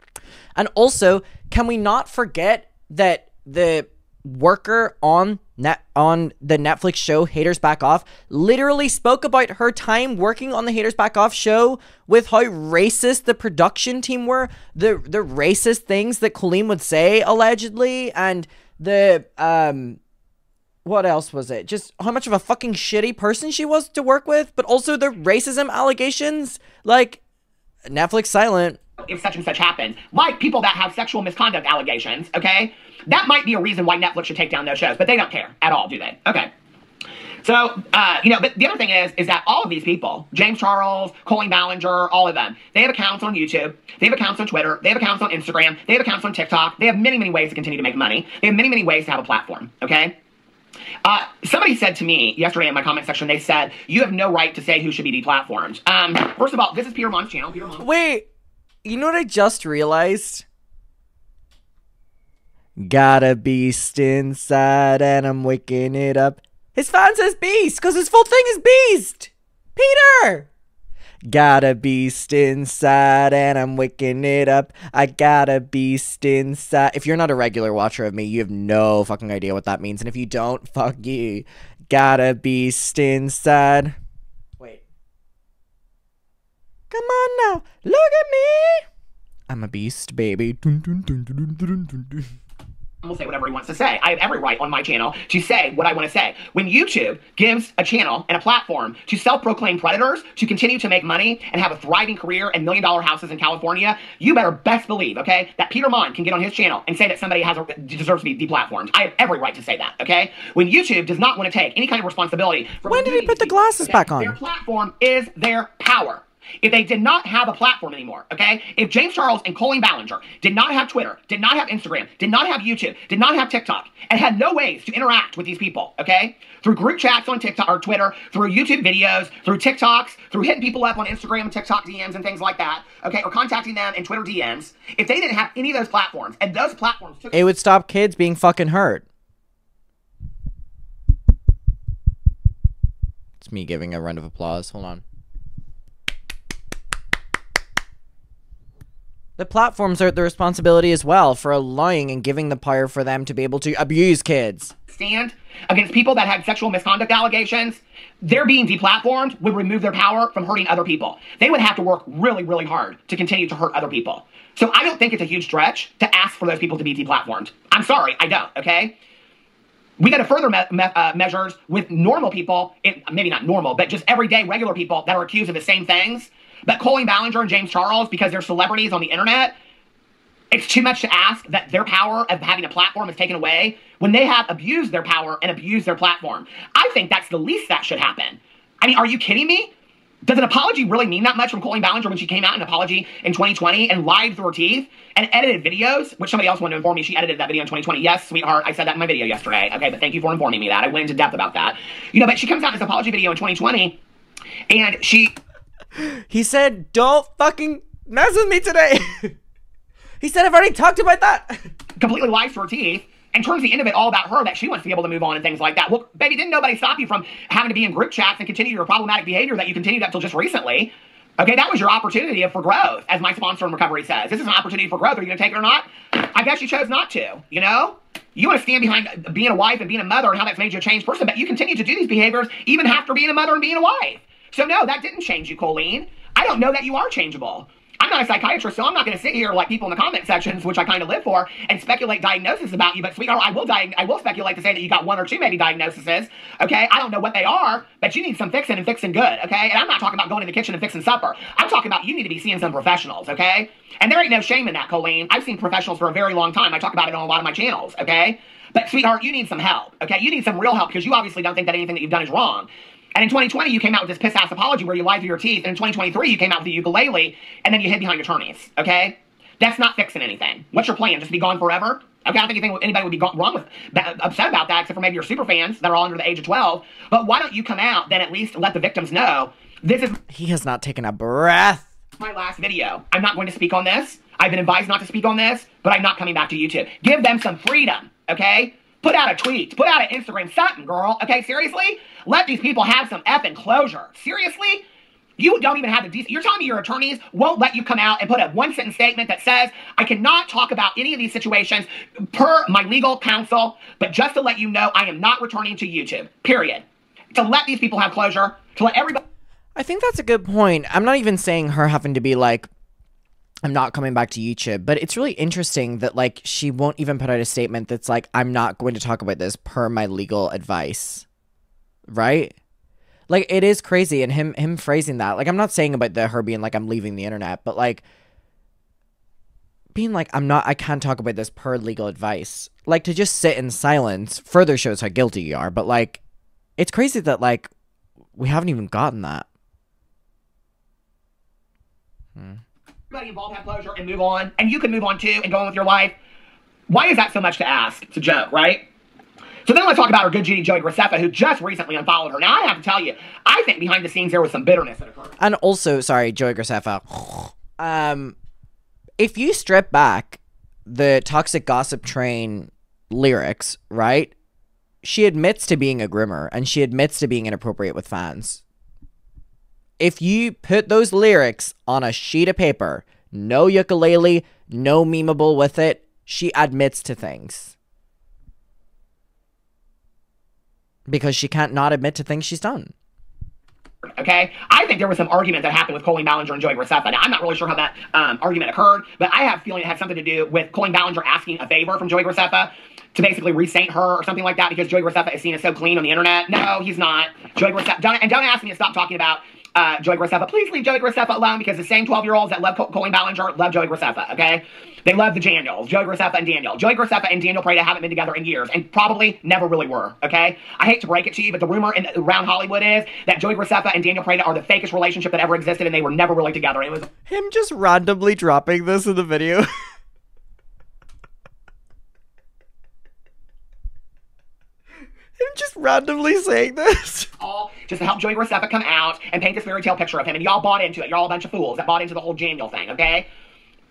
And also, can we not forget that the worker on net on the Netflix show Haters Back Off literally spoke about her time working on the Haters Back Off show with how racist the production team were, the the racist things that Colleen would say allegedly, and the um what else was it? Just how much of a fucking shitty person she was to work with, but also the racism allegations. Like Netflix silent if such and such happens, like people that have sexual misconduct allegations, okay? That might be a reason why Netflix should take down those shows, but they don't care at all, do they? Okay. So, uh, you know, but the other thing is, is that all of these people, James Charles, Colleen Ballinger, all of them, they have accounts on YouTube, they have accounts on Twitter, they have accounts on Instagram, they have accounts on TikTok, they have many, many ways to continue to make money. They have many, many ways to have a platform, okay? Uh, somebody said to me yesterday in my comment section, they said, you have no right to say who should be deplatformed. Um, first of all, this is Peter Monn's channel. Peter Monn Wait, you know what I just realized? Got a beast inside and I'm waking it up. His fan says beast because his full thing is beast. Peter! Got a beast inside and I'm waking it up. I got a beast inside. If you're not a regular watcher of me, you have no fucking idea what that means. And if you don't, fuck you. Got a beast inside. Come on now, look at me. I'm a beast, baby. Will say whatever he wants to say. I have every right on my channel to say what I want to say. When YouTube gives a channel and a platform to self-proclaimed predators to continue to make money and have a thriving career and million-dollar houses in California, you better best believe, okay, that Peter Monn can get on his channel and say that somebody has a, deserves to be deplatformed. I have every right to say that, okay? When YouTube does not want to take any kind of responsibility for when did he put the glasses back on? Their platform is their power. If they did not have a platform anymore, okay? If James Charles and Colleen Ballinger did not have Twitter, did not have Instagram, did not have YouTube, did not have TikTok, and had no ways to interact with these people, okay? Through group chats on TikTok or Twitter, through YouTube videos, through TikToks, through hitting people up on Instagram and TikTok DMs and things like that, okay? Or contacting them in Twitter DMs. If they didn't have any of those platforms, and those platforms took- It would stop kids being fucking hurt. It's me giving a round of applause. Hold on. The platforms are the responsibility as well for allowing and giving the power for them to be able to abuse kids. Stand against people that had sexual misconduct allegations. Their being deplatformed would remove their power from hurting other people. They would have to work really, really hard to continue to hurt other people. So I don't think it's a huge stretch to ask for those people to be deplatformed. I'm sorry, I don't, okay? We got to further me me uh, measures with normal people, maybe not normal, but just everyday regular people that are accused of the same things but Colleen Ballinger and James Charles, because they're celebrities on the internet, it's too much to ask that their power of having a platform is taken away when they have abused their power and abused their platform. I think that's the least that should happen. I mean, are you kidding me? Does an apology really mean that much from Colleen Ballinger when she came out an apology in 2020 and lied through her teeth and edited videos, which somebody else wanted to inform me she edited that video in 2020. Yes, sweetheart, I said that in my video yesterday. Okay, but thank you for informing me that. I went into depth about that. You know, but she comes out in this apology video in 2020 and she he said, don't fucking mess with me today. he said, I've already talked about that. Completely lies to her teeth and turns the end of it all about her that she wants to be able to move on and things like that. Well, baby, didn't nobody stop you from having to be in group chats and continue your problematic behavior that you continued up until just recently? Okay, that was your opportunity for growth, as my sponsor in recovery says. This is an opportunity for growth. Are you going to take it or not? I guess you chose not to, you know? You want to stand behind being a wife and being a mother and how that's made you a changed person, but you continue to do these behaviors even after being a mother and being a wife. So no, that didn't change you, Colleen. I don't know that you are changeable. I'm not a psychiatrist, so I'm not going to sit here like people in the comment sections, which I kind of live for, and speculate diagnoses about you. But sweetheart, I will I will speculate to say that you got one or two maybe diagnoses. Okay, I don't know what they are, but you need some fixing and fixing good. Okay, and I'm not talking about going in the kitchen and fixing supper. I'm talking about you need to be seeing some professionals. Okay, and there ain't no shame in that, Colleen. I've seen professionals for a very long time. I talk about it on a lot of my channels. Okay. But sweetheart, you need some help, okay? You need some real help because you obviously don't think that anything that you've done is wrong. And in 2020, you came out with this piss ass apology where you lied through your teeth. And in 2023, you came out with the ukulele and then you hid behind attorneys, okay? That's not fixing anything. What's your plan? Just to be gone forever? Okay, I don't think anybody would be wrong with upset about that, except for maybe your super fans that are all under the age of 12. But why don't you come out then at least let the victims know this is he has not taken a breath. My last video. I'm not going to speak on this. I've been advised not to speak on this, but I'm not coming back to YouTube. Give them some freedom okay? Put out a tweet. Put out an Instagram. Something, girl. Okay, seriously? Let these people have some effing closure. Seriously? You don't even have the decent. You're telling me your attorneys won't let you come out and put a one sentence statement that says, I cannot talk about any of these situations per my legal counsel, but just to let you know, I am not returning to YouTube. Period. To let these people have closure, to let everybody. I think that's a good point. I'm not even saying her having to be like, I'm not coming back to YouTube. But it's really interesting that like she won't even put out a statement that's like, I'm not going to talk about this per my legal advice. Right? Like it is crazy and him him phrasing that. Like I'm not saying about the her being like I'm leaving the internet, but like being like I'm not I can't talk about this per legal advice. Like to just sit in silence further shows how guilty you are, but like it's crazy that like we haven't even gotten that. Hmm everybody involved have closure and move on, and you can move on too and go on with your life. Why is that so much to ask? It's a joke, right? So then let's talk about our good Judy Joey Graceffa, who just recently unfollowed her. Now I have to tell you, I think behind the scenes there was some bitterness that occurred. And also, sorry, Joey Graceffa. Um, if you strip back the toxic gossip train lyrics, right? She admits to being a grimmer and she admits to being inappropriate with fans if you put those lyrics on a sheet of paper, no ukulele, no memeable with it, she admits to things. Because she can't not admit to things she's done. Okay, I think there was some argument that happened with Colleen Ballinger and Joey Graceffa. Now, I'm not really sure how that um, argument occurred, but I have a feeling it had something to do with Colleen Ballinger asking a favor from Joey Graceffa to basically resaint her or something like that because Joey Graceffa is seen as so clean on the internet. No, he's not. Joey Graceffa, don't, and don't ask me to stop talking about uh, Joey Graceffa. Please leave Joey Graceffa alone because the same 12 year olds that love Col- Colleen Ballinger love Joey Graceffa, okay? They love the Daniels, Joey Graceffa and Daniel. Joey Graceffa and Daniel Preda haven't been together in years and probably never really were, okay? I hate to break it to you, but the rumor in, around Hollywood is that Joey Graceffa and Daniel Preda are the fakest relationship that ever existed and they were never really together. It was him just randomly dropping this in the video. him just randomly saying this. All just to help Joey Graceffa come out and paint this fairy tale picture of him, and y'all bought into it. You're all a bunch of fools that bought into the whole Daniel thing, okay?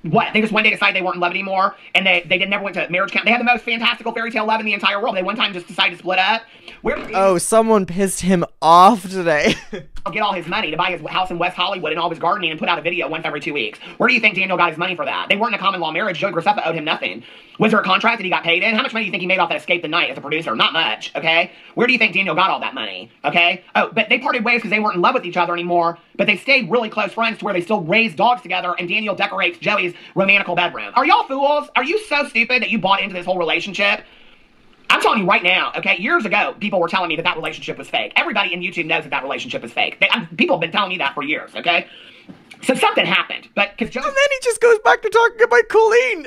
What? They just one day decided they weren't in love anymore, and they they did, never went to marriage camp. They had the most fantastical fairy tale love in the entire world. They one time just decided to split up. Where? Oh, someone pissed him off today. I'll get all his money to buy his house in West Hollywood and all his gardening and put out a video once every two weeks. Where do you think Daniel got his money for that? They weren't in a common law marriage. Joe Graceffa owed him nothing. Was there a contract that he got paid in? How much money do you think he made off that Escape the Night as a producer? Not much, okay? Where do you think Daniel got all that money, okay? Oh, but they parted ways because they weren't in love with each other anymore, but they stayed really close friends to where they still raised dogs together and Daniel decorates Joey's romantical bedroom. Are y'all fools? Are you so stupid that you bought into this whole relationship? I'm telling you right now, okay, years ago, people were telling me that that relationship was fake. Everybody in YouTube knows that that relationship is fake. They, people have been telling me that for years, okay? So something happened, but because And then he just goes back to talking about Colleen.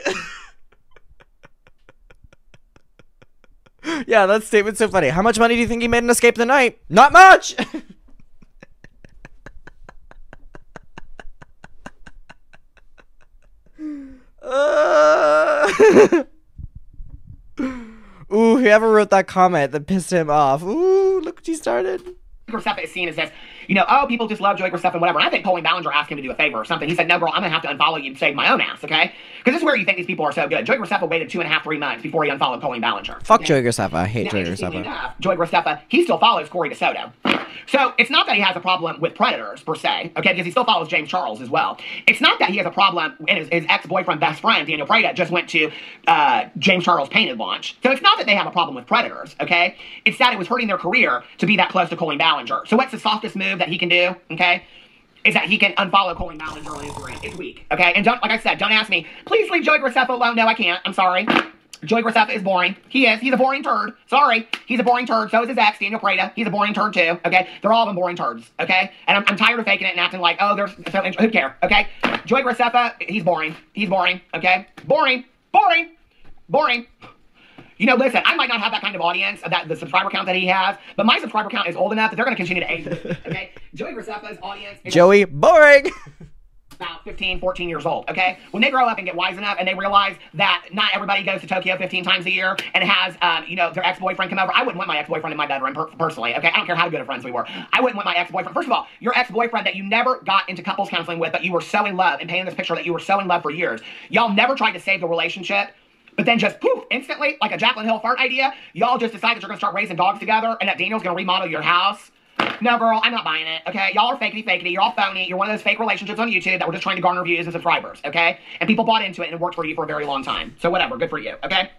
yeah, that statement's so funny. How much money do you think he made in Escape the Night? Not much! uh... Ooh, whoever wrote that comment that pissed him off. Ooh, look what you started. Graceffa is seen as this, you know, oh, people just love Joey and whatever. And I think Colleen Ballinger asked him to do a favor or something. He said, no, girl, I'm going to have to unfollow you to save my own ass, okay? Because this is where you think these people are so good. Joey Graceffa waited two and a half, three months before he unfollowed Colleen Ballinger. Fuck? Joey Graceffa. I hate now, Joey Graceffa. Enough, Joey Graceffa, he still follows Kory DeSoto. So it's not that he has a problem with predators, per se, okay, because he still follows James Charles as well. It's not that he has a problem, and his, his ex-boyfriend, best friend, Daniel Preda, just went to uh, James Charles' painted launch. So it's not that they have a problem with predators, okay? It's that it was hurting their career to be that close to Colleen Ballinger. So what's the softest move that he can do, okay? is that he can unfollow Ballinger on Instagram. It's weak, okay? And don't, like I said, don't ask me, please leave Joey Graceffa alone. No, I can't. I'm sorry. Joey Graceffa is boring. He is. He's a boring turd. Sorry. He's a boring turd. So is his ex, Daniel Preda. He's a boring turd too. Okay? They're all of them boring turds. Okay? And I'm, I'm tired of faking it and acting like, oh, there's so who care? Okay? Joey Graceffa, he's boring. He's boring. Okay? Boring. Boring. Boring. You know, listen, I might not have that kind of audience, that the subscriber count that he has, but my subscriber count is old enough that they're going to continue to age. Okay? Joey Graceffa's audience. Joey, boring. about 15, 14 years old, okay? When they grow up and get wise enough and they realize that not everybody goes to Tokyo 15 times a year and has, um, you know, their ex-boyfriend come over. I wouldn't want my ex-boyfriend in my bedroom per personally, okay? I don't care how good of friends we were. I wouldn't want my ex-boyfriend. First of all, your ex-boyfriend that you never got into couples counseling with, but you were so in love and painting this picture that you were so in love for years. Y'all never tried to save the relationship. But then just poof, instantly, like a Jaclyn Hill fart idea, y'all just decide that you're gonna start raising dogs together and that Daniel's gonna remodel your house no, girl, I'm not buying it, okay? Y'all are fakety fakety. You're all phony. You're one of those fake relationships on YouTube that were just trying to garner views and subscribers, okay? And people bought into it and it worked for you for a very long time. So whatever, good for you, okay?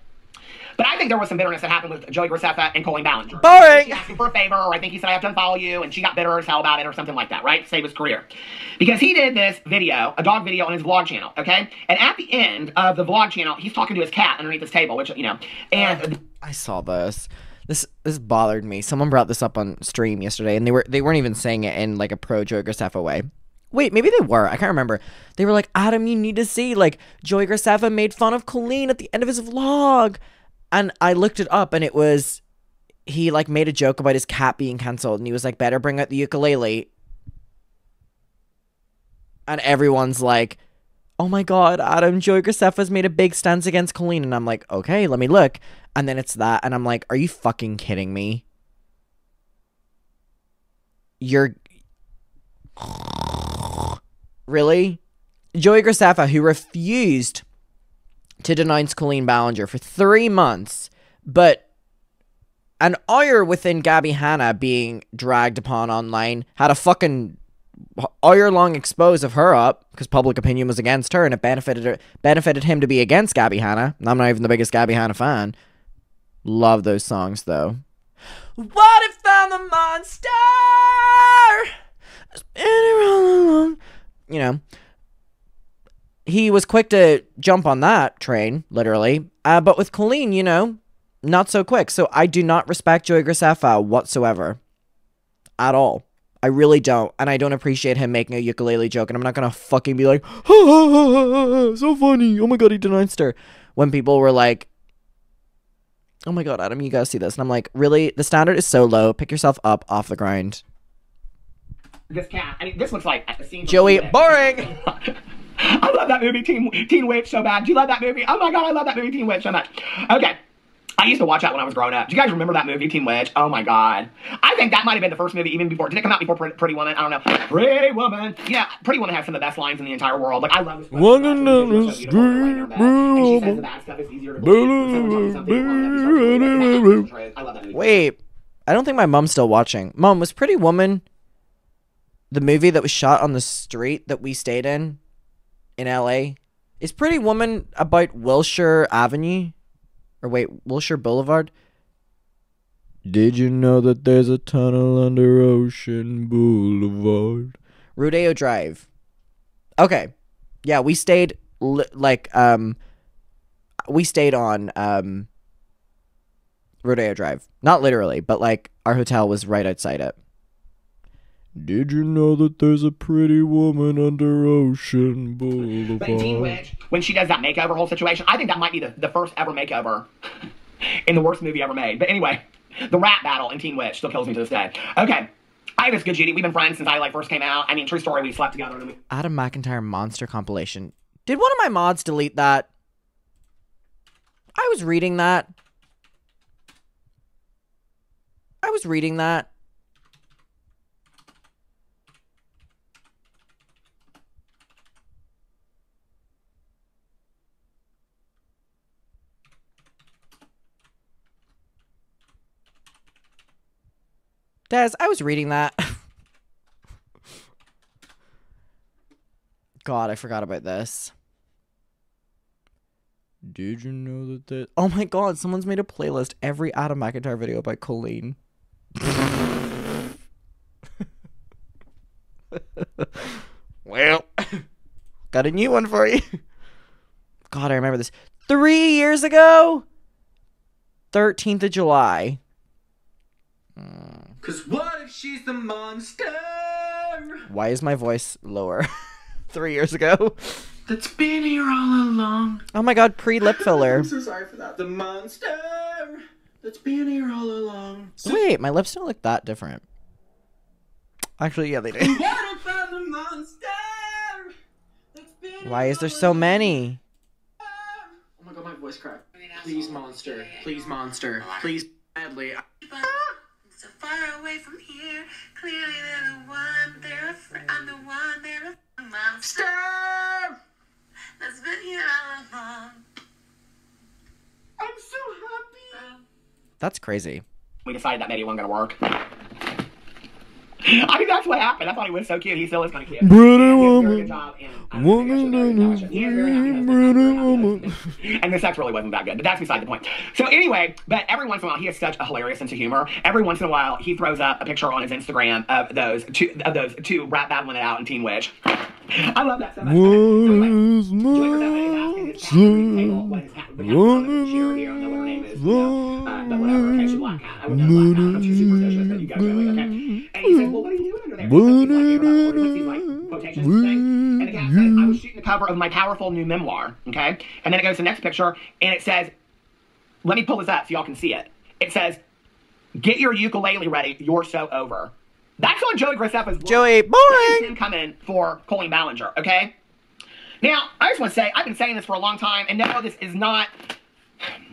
But I think there was some bitterness that happened with Joey Graceffa and Colleen Ballinger. Boring! She asked him for a favor, or I think he said I have to unfollow you, and she got bitter as hell about it, or something like that, right? Save his career. Because he did this video, a dog video on his vlog channel, okay? And at the end of the vlog channel, he's talking to his cat underneath his table, which, you know, and... Uh, I saw this this this bothered me. Someone brought this up on stream yesterday, and they were they weren't even saying it in like a pro Joey Graceffa way. Wait, maybe they were. I can't remember. They were like, Adam, you need to see like Joey Graceffa made fun of Colleen at the end of his vlog, and I looked it up, and it was he like made a joke about his cat being canceled, and he was like, better bring out the ukulele, and everyone's like. Oh my god, Adam, Joy Joey Graceffa's made a big stance against Colleen. And I'm like, okay, let me look and then it's that and i'm like are you fucking kidding me you're really joey graceffa who refused to denounce colleen ballinger for three months but an hour within gabbie hanna being dragged upon online had a fucking hour long expose of her up because public opinion was against her and it benefited her, benefited him to be against Gabbie Hanna. I'm not even the biggest Gabbie Hanna fan. Love those songs though. What if I'm the monster? You know, he was quick to jump on that train, literally. Uh, but with Colleen, you know, not so quick. So I do not respect Joey Graceffa whatsoever. At all. I really don't. And I don't appreciate him making a ukulele joke. And I'm not going to fucking be like, so funny. Oh my God, he denounced her. When people were like, oh my god, Adam, you gotta see this. And I'm like, really? The standard is so low. Pick yourself up off the grind. This cat. I mean, this looks like a scene. Joey, boring. I love that movie, Teen Teen Witch, so bad. Do you love that movie? Oh my god, I love that movie, Teen Witch, so much. Okay. I used to watch that when I was growing up. Do you guys remember that movie, Teen Witch? Oh my god. I think that might have been the first movie even before. Did it come out before Pretty Woman? I don't know. Pretty Woman. Yeah, Pretty Woman has some of the best lines in the entire world. Like, I love this. Walking down the street, Wait, I don't think my mom's still watching. Mom, was Pretty Woman the movie that was shot on the street that we stayed in in LA? Is Pretty Woman about Wilshire Avenue? Or wait, Wilshire Boulevard? Did you know that there's a tunnel under Ocean Boulevard? Rodeo Drive. Okay. Yeah, we stayed li- like um we stayed on um Rodeo Drive. Not literally, but like our hotel was right outside it. Did you know that there's a pretty woman under Ocean Boulevard? But Teen Witch, when she does that makeover whole situation, I think that might be the, the first ever makeover in the worst movie ever made. But anyway, the rap battle in Teen Witch still kills me to this day. Okay. I have this good Judy. We've been friends since I like first came out. I mean, true story. We slept together. And we... Adam McIntyre monster compilation. Did one of my mods delete that? I was reading that. I was reading that. Des, I was reading that. God, I forgot about this. Did you know that that? Oh my god, someone's made a playlist every Adam McIntyre video by Colleen. Well, got a new one for you. God, I remember this. Three years ago? 13th of July. Hmm. Cause what if she's the monster Why is my voice lower? Three years ago. that's been here all along? Oh my god, pre lip filler. I'm so sorry for that. The monster that's been here all along. So Wait, my lips don't look that different. Actually, yeah, they do. what if I'm the monster Why is there so many? Oh my god, my voice cracked. Please, monster. Please, monster. Please, badly. So far away from here, clearly they're the one, they're a fr- I'm the one, they're a monster that's been here all along. I'm so happy. That's crazy. we decided that maybe it wasn't gonna work. I mean, that's what happened. I thought he was so cute. He still is kind of cute. Pretty He did a woman. good job in, uh, maybe I should've done it. No, I shouldn't. He is very happy husband. Pretty woman. And the sex really wasn't that good, but that's beside the point. So anyway, but every once in a while, he has such a hilarious sense of humor. Every once in a while, he throws up a picture on his Instagram of those two of those two rap battling it out in Teen Witch. I love that so much. So anyway, Was Joey Graceffa is asking his cat at the table what his cat, the cat was cheer here. I don't know what her name is. Know, but whatever. Okay, she's a black cat. I would know black cat. I'm too superstitious, but you guys know it, okay? And he said, well, what are you doing under there? He puts these, like, earbud- or he puts these, like, quotations thing. And the cat says, I was shooting the cover of my powerful new memoir, okay? And then it goes to the next picture, and it says, let me pull this up so y'all can see it. It says, get your ukulele ready. You're so over. That's on Joey Graceffa's blog. Joey, That is boring. him coming for Colleen Ballinger, okay? Now, I just want to say, I've been saying this for a long time, and no, this is not.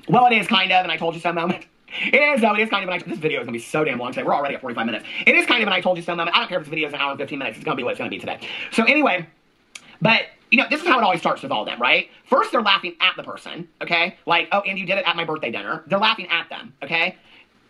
Well, it is kind of, and I told you so moment. It is, though. It is kind of an. I, this video is to be so damn long today. We're already at 45 minutes. It is kind of an I told you so moment. I don't care if this video is an hour and 15 minutes. It's to be what it's to be today. So, anyway, but, you know, this is how it always starts with all them, right? First, they're laughing at the person, okay? Like, oh, and you did it at my birthday dinner. They're laughing at them, okay?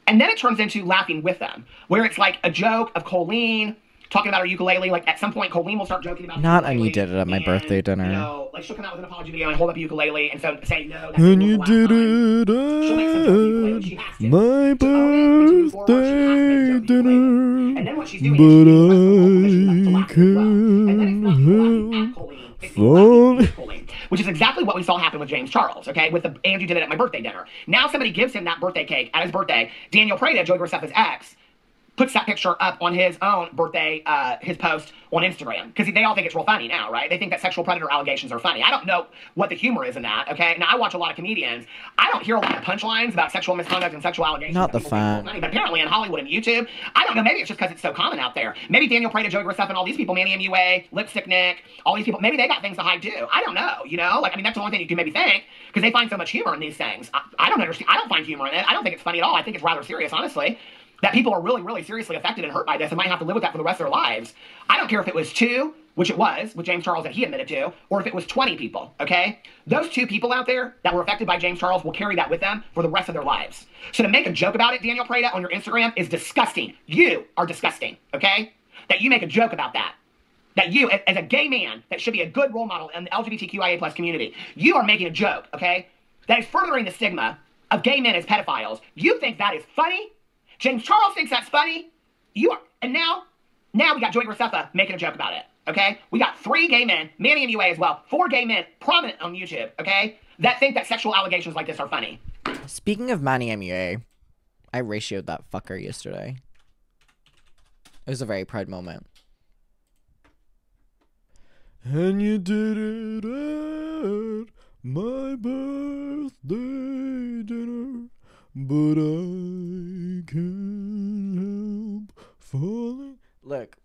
And then it turns into laughing with them, where it's like a joke of Colleen talking about her ukulele. Like at some point, Colleen will start joking about. Not and you did it at my and, birthday dinner. You know, like she'll come out with an apology video and hold up a ukulele and so say no. That's And you did time. it She'll make some joke ukulele. She at my To own it to move forward, she has to birthday ukulele. And dinner. then what she's doing is she's But the permission to laugh as well. And then it's not I laughing at Colleen. It's can't. Colleen, which is exactly what we saw happen with James Charles, okay? With the and you did it at my birthday dinner. Now somebody gives him that birthday cake at his birthday. Daniel Preda, Joey Graceffa's ex, puts that picture up on his own birthday, uh, his post on Instagram because they all think it's real funny now, right? They think that sexual predator allegations are funny. I don't know what the humor is in that. Okay, now I watch a lot of comedians. I don't hear a lot of punchlines about sexual misconduct and sexual allegations. Not the fun. funny, but apparently in Hollywood and YouTube, I don't know. Maybe it's just because it's so common out there. Maybe Daniel Preda, Joey Graceffa, and all these people, Manny MUA, Lipstick Nick, all these people, maybe they got things to hide too. I don't know. You know, like I mean, that's the only thing you can maybe think because they find so much humor in these things. I, I don't understand. I don't find humor in it. I don't think it's funny at all. I think it's rather serious, honestly that people are really, really seriously affected and hurt by this and might have to live with that for the rest of their lives. I don't care if it was two, which it was with James Charles that he admitted to, or if it was 20 people, okay? Those two people out there that were affected by James Charles will carry that with them for the rest of their lives. So to make a joke about it, Daniel Preda, on your Instagram is disgusting. You are disgusting, okay? That you make a joke about that. That you, as a gay man, that should be a good role model in the LGBTQIA plus community, you are making a joke, okay? That is furthering the stigma of gay men as pedophiles. You think that is funny? James Charles thinks that's funny. You are, and now, now we got Joey Graceffa making a joke about it. Okay, we got three gay men, Manny MUA as well, four gay men prominent on YouTube. Okay, that think that sexual allegations like this are funny. Speaking of Manny MUA, I ratioed that fucker yesterday. It was a very proud moment. And you did it at my birthday dinner, but I can't help falling. Look,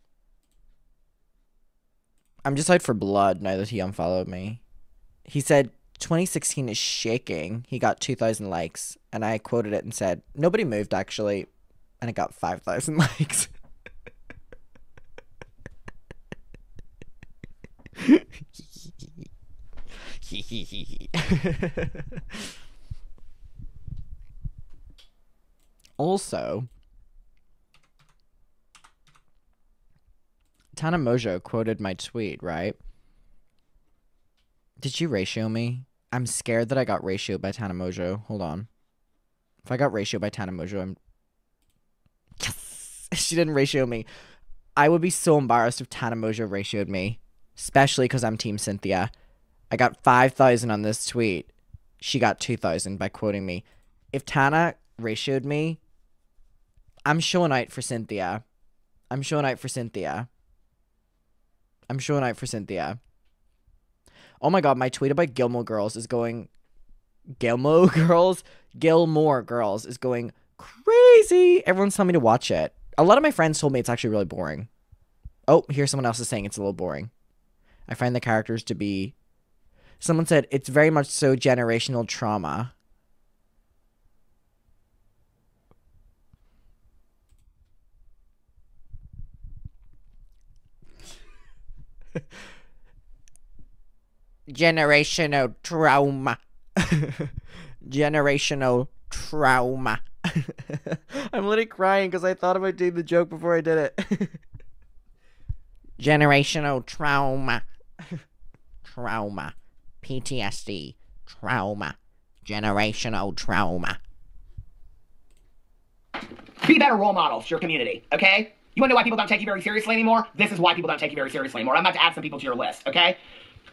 I'm just out for blood now that he unfollowed me. He said 2016 is shaking. He got 2,000 likes, and I quoted it and said, "Nobody moved actually," and it got 5,000 likes. also, Tana Mongeau quoted my tweet, right? Did she ratio me? I'm scared that I got ratioed by Tana Mongeau. Hold on. If I got ratioed by Tana Mongeau, I'm. Yes! She didn't ratio me. I would be so embarrassed if Tana Mongeau ratioed me. especially because I'm Team Cynthia. I got 5,000 on this tweet. She got 2,000 by quoting me. If Tana ratioed me, I'm showing out for Cynthia. I'm showing out for Cynthia. I'm showing out for Cynthia. Oh my god, my tweet about Gilmore Girls is going. Gilmore Girls? Gilmore Girls is going crazy. Everyone's telling me to watch it. A lot of my friends told me it's actually really boring. Oh, here's someone else is saying it's a little boring. I find the characters to be. Someone said it's very much so generational trauma. Generational trauma. generational trauma. I'm literally crying because I thought about doing the joke before I did it. generational trauma. trauma. PTSD. Trauma. Generational trauma. Be better role models to your community, okay? You wanna know why people don't take you very seriously anymore? This is why people don't take you very seriously anymore. I'm about to add some people to your list, okay?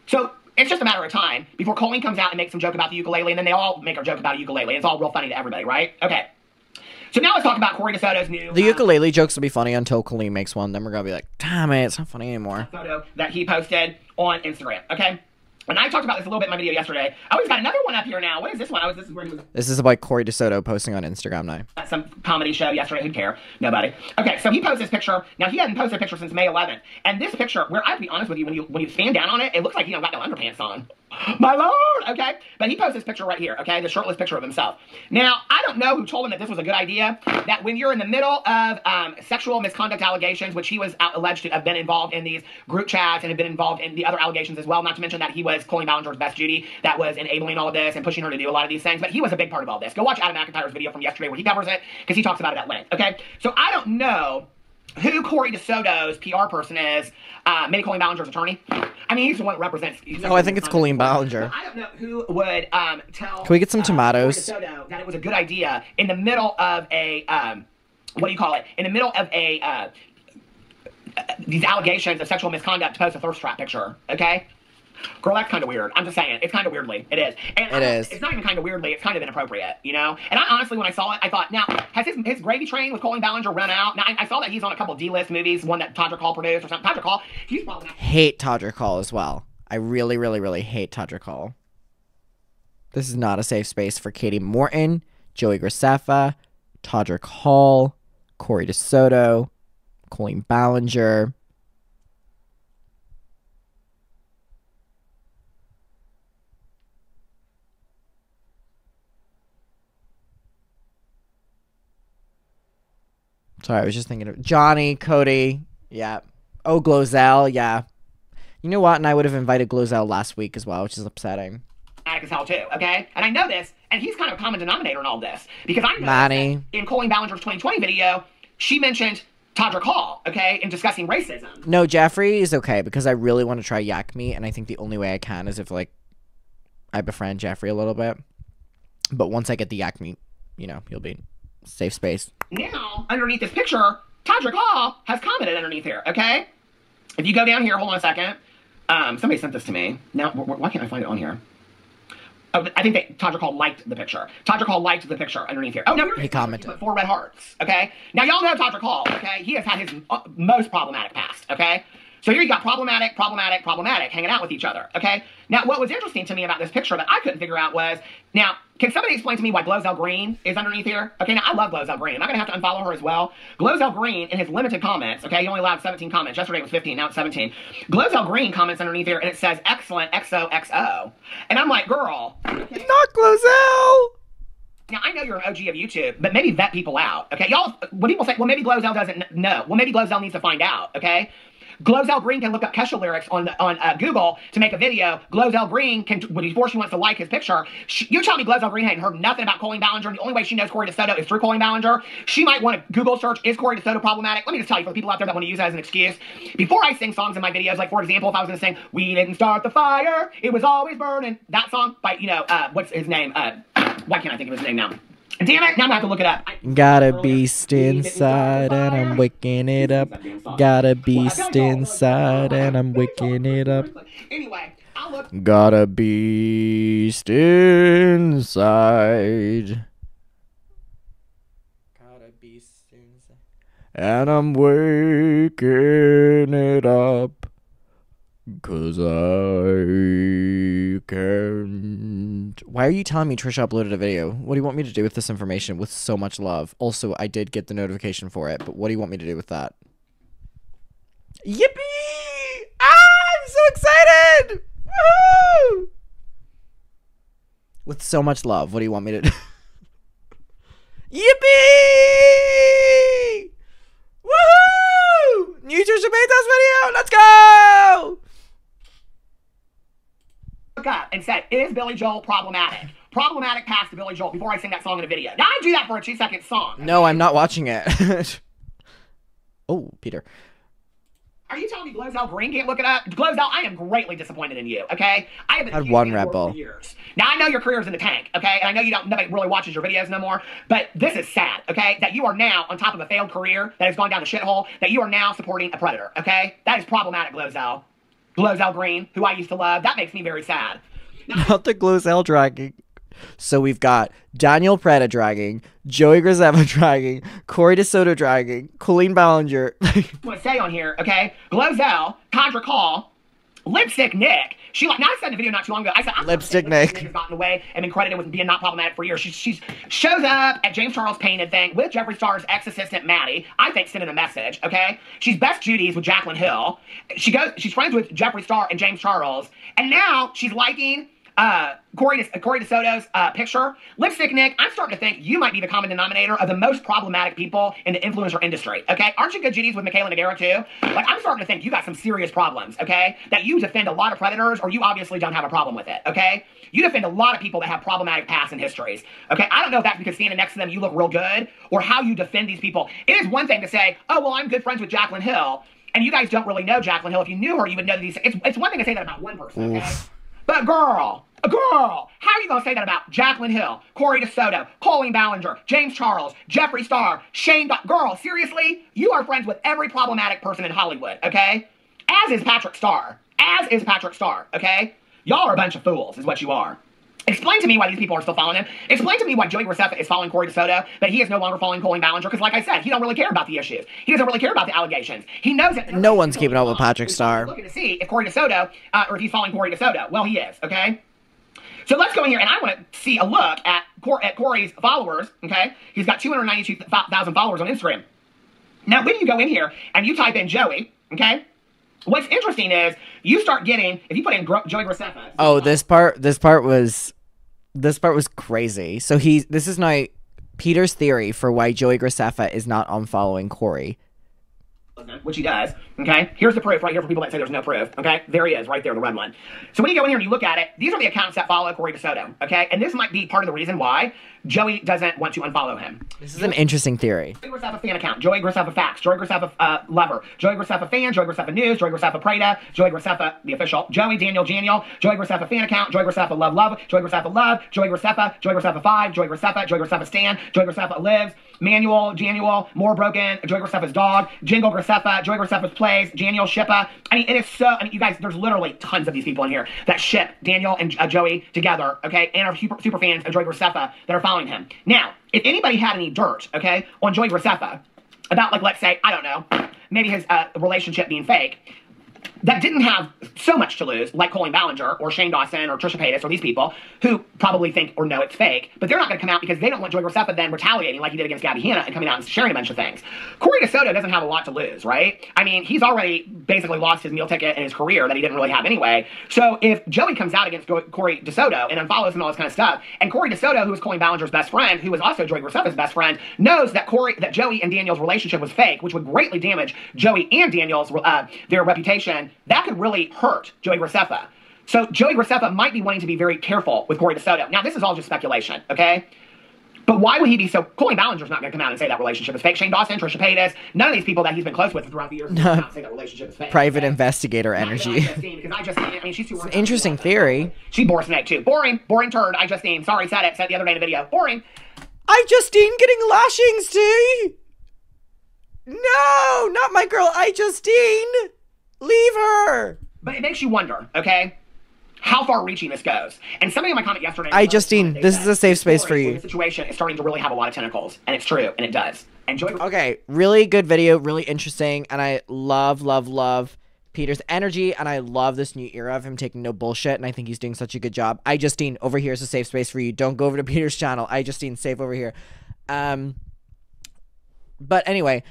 So it's just a matter of time before Colleen comes out and makes some joke about the ukulele, and then they all make a joke about a ukulele. It's all real funny to everybody, right? Okay. So now let's talk about Kory DeSoto's new The uh, ukulele jokes will be funny until Colleen makes one. Then we're gonna be like, damn it, it's not funny anymore. photo that he posted on Instagram. Okay. And I talked about this a little bit in my video yesterday. Oh, he's got another one up here now. What is this one? Oh, this is where he was This is about Kory DeSoto posting on Instagram now. some comedy show yesterday. Who'd care? Nobody. Okay, so he posted this picture. Now he hadn't posted a picture since May 11th, and this picture, where I have to be honest with you, when you when you stand down on it, it looks like he don't got no underpants on. My lord. Okay, but he posted this picture right here. Okay, the shirtless picture of himself. Now I don't know who told him that this was a good idea. That when you're in the middle of um, sexual misconduct allegations, which he was alleged to have been involved in these group chats and had been involved in the other allegations as well. Not to mention that he was Colleen Ballinger's best Judy that was enabling all of this and pushing her to do a lot of these things. But he was a big part of all this. Go watch Adam McIntyre's video from yesterday where he covers it because he talks about it at length. Okay, so I don't know who Kory DeSoto's PR person is, uh, maybe Colleen Ballinger's attorney. I mean, he's the one that represents. Oh, I think it's Colleen Ballinger. I don't know who would um, tell. Can we get some uh, tomatoes? Kory DeSoto that it was a good idea in the middle of a um, what do you call it? In the middle of a uh, these allegations of sexual misconduct to post a thirst trap picture. Okay. Girl, that's kind of weird. I'm just saying, it's kind of weirdly. It is. And It is. It's not even kind of weirdly. It's kind of inappropriate, you know. And I honestly, when I saw it, I thought, now has his, his gravy train with Colleen Ballinger run out? Now I, I saw that he's on a couple D-list movies, one that Todrick Hall produced or something. Todrick Hall, he's probably not. Hate Todrick Hall as well. I really, really, really hate Todrick Hall. This is not a safe space for Katie Morton, Joey Graceffa, Todrick Hall, Kory DeSoto, Colleen Ballinger. Sorry, I was just thinking of Johnny, Cody, yeah. Oh, Glozell, yeah. You know what? And I would have invited Glozell last week as well, which is upsetting. dramatic as hell too, okay? And I know this, and he's kind of a common denominator in all this because I know Manny. in Colleen Ballinger's 2020 video, she mentioned Todrick Hall, okay, in discussing racism. No, Jeffree is okay because I really want to try yak meat, and I think the only way I can is if like I befriend Jeffree a little bit. But once I get the yak meat, you know, he'll be safe space. Now, underneath this picture, Todrick Hall has commented underneath here, okay? If you go down here, hold on a second. Um, somebody sent this to me. Now, wh- wh- why can't I find it on here? Oh, I think that Todrick Hall liked the picture. Todrick Hall liked the picture underneath here. Oh, no, He commented. Four red hearts, okay? Now, y'all know Todrick Hall, okay? He has had his uh, most problematic past, okay? So here you got problematic, problematic, problematic hanging out with each other, okay? Now, what was interesting to me about this picture that I couldn't figure out was, now, can somebody explain to me why Glozell Green is underneath here? Okay, now I love Glozell Green. I'm I gonna have to unfollow her as well? Glozell Green, in his limited comments, okay, he only allowed 17 comments. Yesterday it was 15, now it's 17. Glozell Green comments underneath here and it says excellent XOXO. And I'm like, girl, okay, Not Glozell. now I know you're an OG of YouTube, but maybe vet people out, okay? Y'all, when people say, well, maybe Glozell doesn't know, well, maybe Glozell needs to find out, okay? Glozell Green can look up Kesha lyrics on on uh, Google to make a video. Glozell Green can, when before she wants to like his picture, she, you tell me Glozell Green hadn't heard nothing about Colleen Ballinger. The only way she knows Kory DeSoto is through Colleen Ballinger. She might want to Google search, is Kory DeSoto problematic? Let me just tell you, for the people out there that want to use that as an excuse, before I sing songs in my videos, like for example, if I was going to sing, we didn't start the fire, it was always burning, that song by, you know, uh, what's his name? Uh, why can't I think of his name now? Damn it! Now I'm not gonna have to look it up. I- Got a beast He hit me inside and I'm waking it up. That damn song. Got a Well, I feel beast like y'all really- inside and I'm waking it up. Anyway, Got a beast inside. Got a beast inside. And I'm waking it up. Cause I can't. Why are you telling me Trisha uploaded a video? What do you want me to do with this information with so much love? Also, I did get the notification for it, but what do you want me to do with that? Yippee! Ah, I'm so excited! Woo! With so much love, what do you want me to do? Yippee! Woohoo! New Trisha Paytas video! Let's go! Look up and said, is Billy Joel problematic? Problematic past to Billy Joel before I sing that song in a video. Now I do that for a two second song. No, I'm not watching it. oh, Peter. Are you telling me Glozell Green can't look it up? Glozell, I am greatly disappointed in you, okay? I have been Had one Red for Bull. years. Now I know your career's in the tank, okay? And I know you don't nobody really watches your videos no more, but this is sad, okay? That you are now on top of a failed career that has gone down the shithole, that you are now supporting a predator, okay? That is problematic, Glozell. Glozell Green, who I used to love, that makes me very sad. Not the Glozell dragging. So we've got Daniel Preda dragging, Joey Graceffa dragging, Kory DeSoto dragging, Colleen Ballinger. want to say on here, okay? Glozell, Condra Call, Lipstick Nick. She like now I said in a video not too long ago. I said I'm Lipstick Nick. has gotten away and been credited with being not problematic for years. She she's shows up at James Charles painted thing with Jeffree Star's ex assistant Maddie. I think sending a message. Okay, she's best Judy's with Jaclyn Hill. She goes. She's friends with Jeffree Star and James Charles, and now she's liking uh, Kory, De- DeSoto's uh, picture. Lipstick Nick, I'm starting to think you might be the common denominator of the most problematic people in the influencer industry. Okay, aren't you good Judy's with Mikayla Nogueira too? Like, I'm starting to think you got some serious problems. Okay, that you defend a lot of predators, or you obviously don't have a problem with it. Okay, you defend a lot of people that have problematic pasts and histories. Okay, I don't know if that's because standing next to them you look real good, or how you defend these people. It is one thing to say, oh well, I'm good friends with Jaclyn Hill. And you guys don't really know Jaclyn Hill. If you knew her, you would know that these. It's, it's one thing to say that about one person, okay? But girl, a girl, how are you gonna say that about Jaclyn Hill, Kory DeSoto, Colleen Ballinger, James Charles, Jeffree Star, Shane? Do- girl, seriously, you are friends with every problematic person in Hollywood, okay? As is Patrick Starr. As is Patrick Starr, okay? Y'all are a bunch of fools, is what you are. Explain to me why these people are still following him. Explain to me why Joey Graceffa is following Kory DeSoto, but he is no longer following Colleen Ballinger. Because, like I said, he don't really care about the issues. He doesn't really care about the allegations. He knows that No one's keeping up with Patrick Starr. Looking to see if Kory DeSoto, uh, or if he's following Kory DeSoto. Well, he is. Okay. So let's go in here, and I want to see a look at Cor- at Kory's followers. Okay, he's got 292,000 followers on Instagram. Now, when you go in here and you type in Joey, okay, what's interesting is you start getting if you put in Gro- Joey Graceffa. oh, this part this part was this part was crazy. So he this is now Peter's theory for why Joey Graceffa is not unfollowing Kory. which he does. Okay, here's the proof right here for people that say there's no proof. Okay, there he is, right there, the red one. So when you go in here and you look at it, these are the accounts that follow Kory DeSoto. Okay, and this might be part of the reason why Joey doesn't want to unfollow him. This is an interesting theory. Joey Graceffa fan account, Joey Graceffa facts, Joey Graceffa uh, lover, Joey Graceffa fan, Joey Graceffa news, Joey Graceffa Prada, Joey Graceffa the official, Joey Daniel Daniel, Joey Graceffa fan account, Joey Graceffa love love, Joey Graceffa love, Joey Graceffa, Joey Graceffa five, Joey Graceffa, Joey Graceffa stan, Joey Graceffa lives, Manual, Janual, more broken, Joey Graceffa's dog, Jingle Graceffa, Joey Graceffa's plays, Daniel Shippa. I mean, it is so. I mean, you guys, there's literally tons of these people in here that ship Daniel and uh, Joey together, okay, and are super, super fans of Joey Graceffa that are following him. Now, if anybody had any dirt, okay, on Joey Graceffa about, like, let's say, I don't know, maybe his uh, relationship being fake, that didn't have so much to lose, like Colleen Ballinger or Shane Dawson or Trisha Paytas or these people who probably think or know it's fake, but they're not going to come out because they don't want Joey Graceffa then retaliating like he did against Gabbie Hanna and coming out and sharing a bunch of things. Kory DeSoto doesn't have a lot to lose, right? I mean, he's already basically lost his meal ticket in his career that he didn't really have anyway. So if Joey comes out against Kory DeSoto and unfollows him and all this kind of stuff, and Kory DeSoto, who is Colleen Ballinger's best friend, who was also Joey Graceffa's best friend, knows that Kory, that Joey and Daniel's relationship was fake, which would greatly damage Joey and Daniel's uh, their reputation, that could really hurt Joey Graceffa. So Joey Graceffa might be wanting to be very careful with Kory DeSoto. Now, this is all just speculation, okay? But why would he be so? Colleen Ballinger's not going to come out and say that relationship is fake. Shane Dawson, Trisha Paytas, none of these people that he's been close with throughout the years no. and say that relationship is fake. Private okay? investigator Not energy. because I just, I mean, she's too. an interesting theory. She bore snake too. Boring, boring turd. I just seen. Sorry, said it. Said it the other day in a video. Boring. iJustine getting lashings too. No, not my girl, iJustine. Leave her. But it makes you wonder, okay? How far reaching this goes. And somebody in my comment yesterday. I, Justine, this is a safe space for "This you." situation is starting to really have a lot of tentacles. And it's true, and it does. Enjoy. Okay, really good video, really interesting, and I love, love, love Peter's energy, and I love this new era of him taking no bullshit, and I think he's doing such a good job. iJustine, over here is a safe space for you. Don't go over to Peter's channel. iJustine, safe over here. Um, but anyway,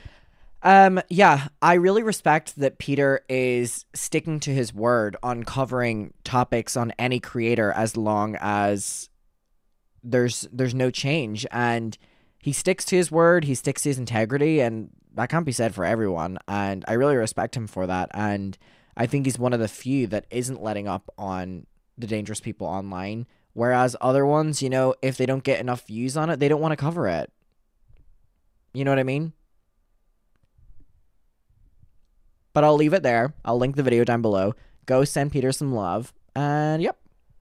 um, yeah, I really respect that Peter is sticking to his word on covering topics on any creator as long as there's there's no change and he sticks to his word, he sticks to his integrity, and that can't be said for everyone. And I really respect him for that. And I think he's one of the few that isn't letting up on the dangerous people online. Whereas other ones, you know, if they don't get enough views on it, they don't want to cover it. You know what I mean? But I'll leave it there. I'll link the video down below. Go send Peter some love. And yep,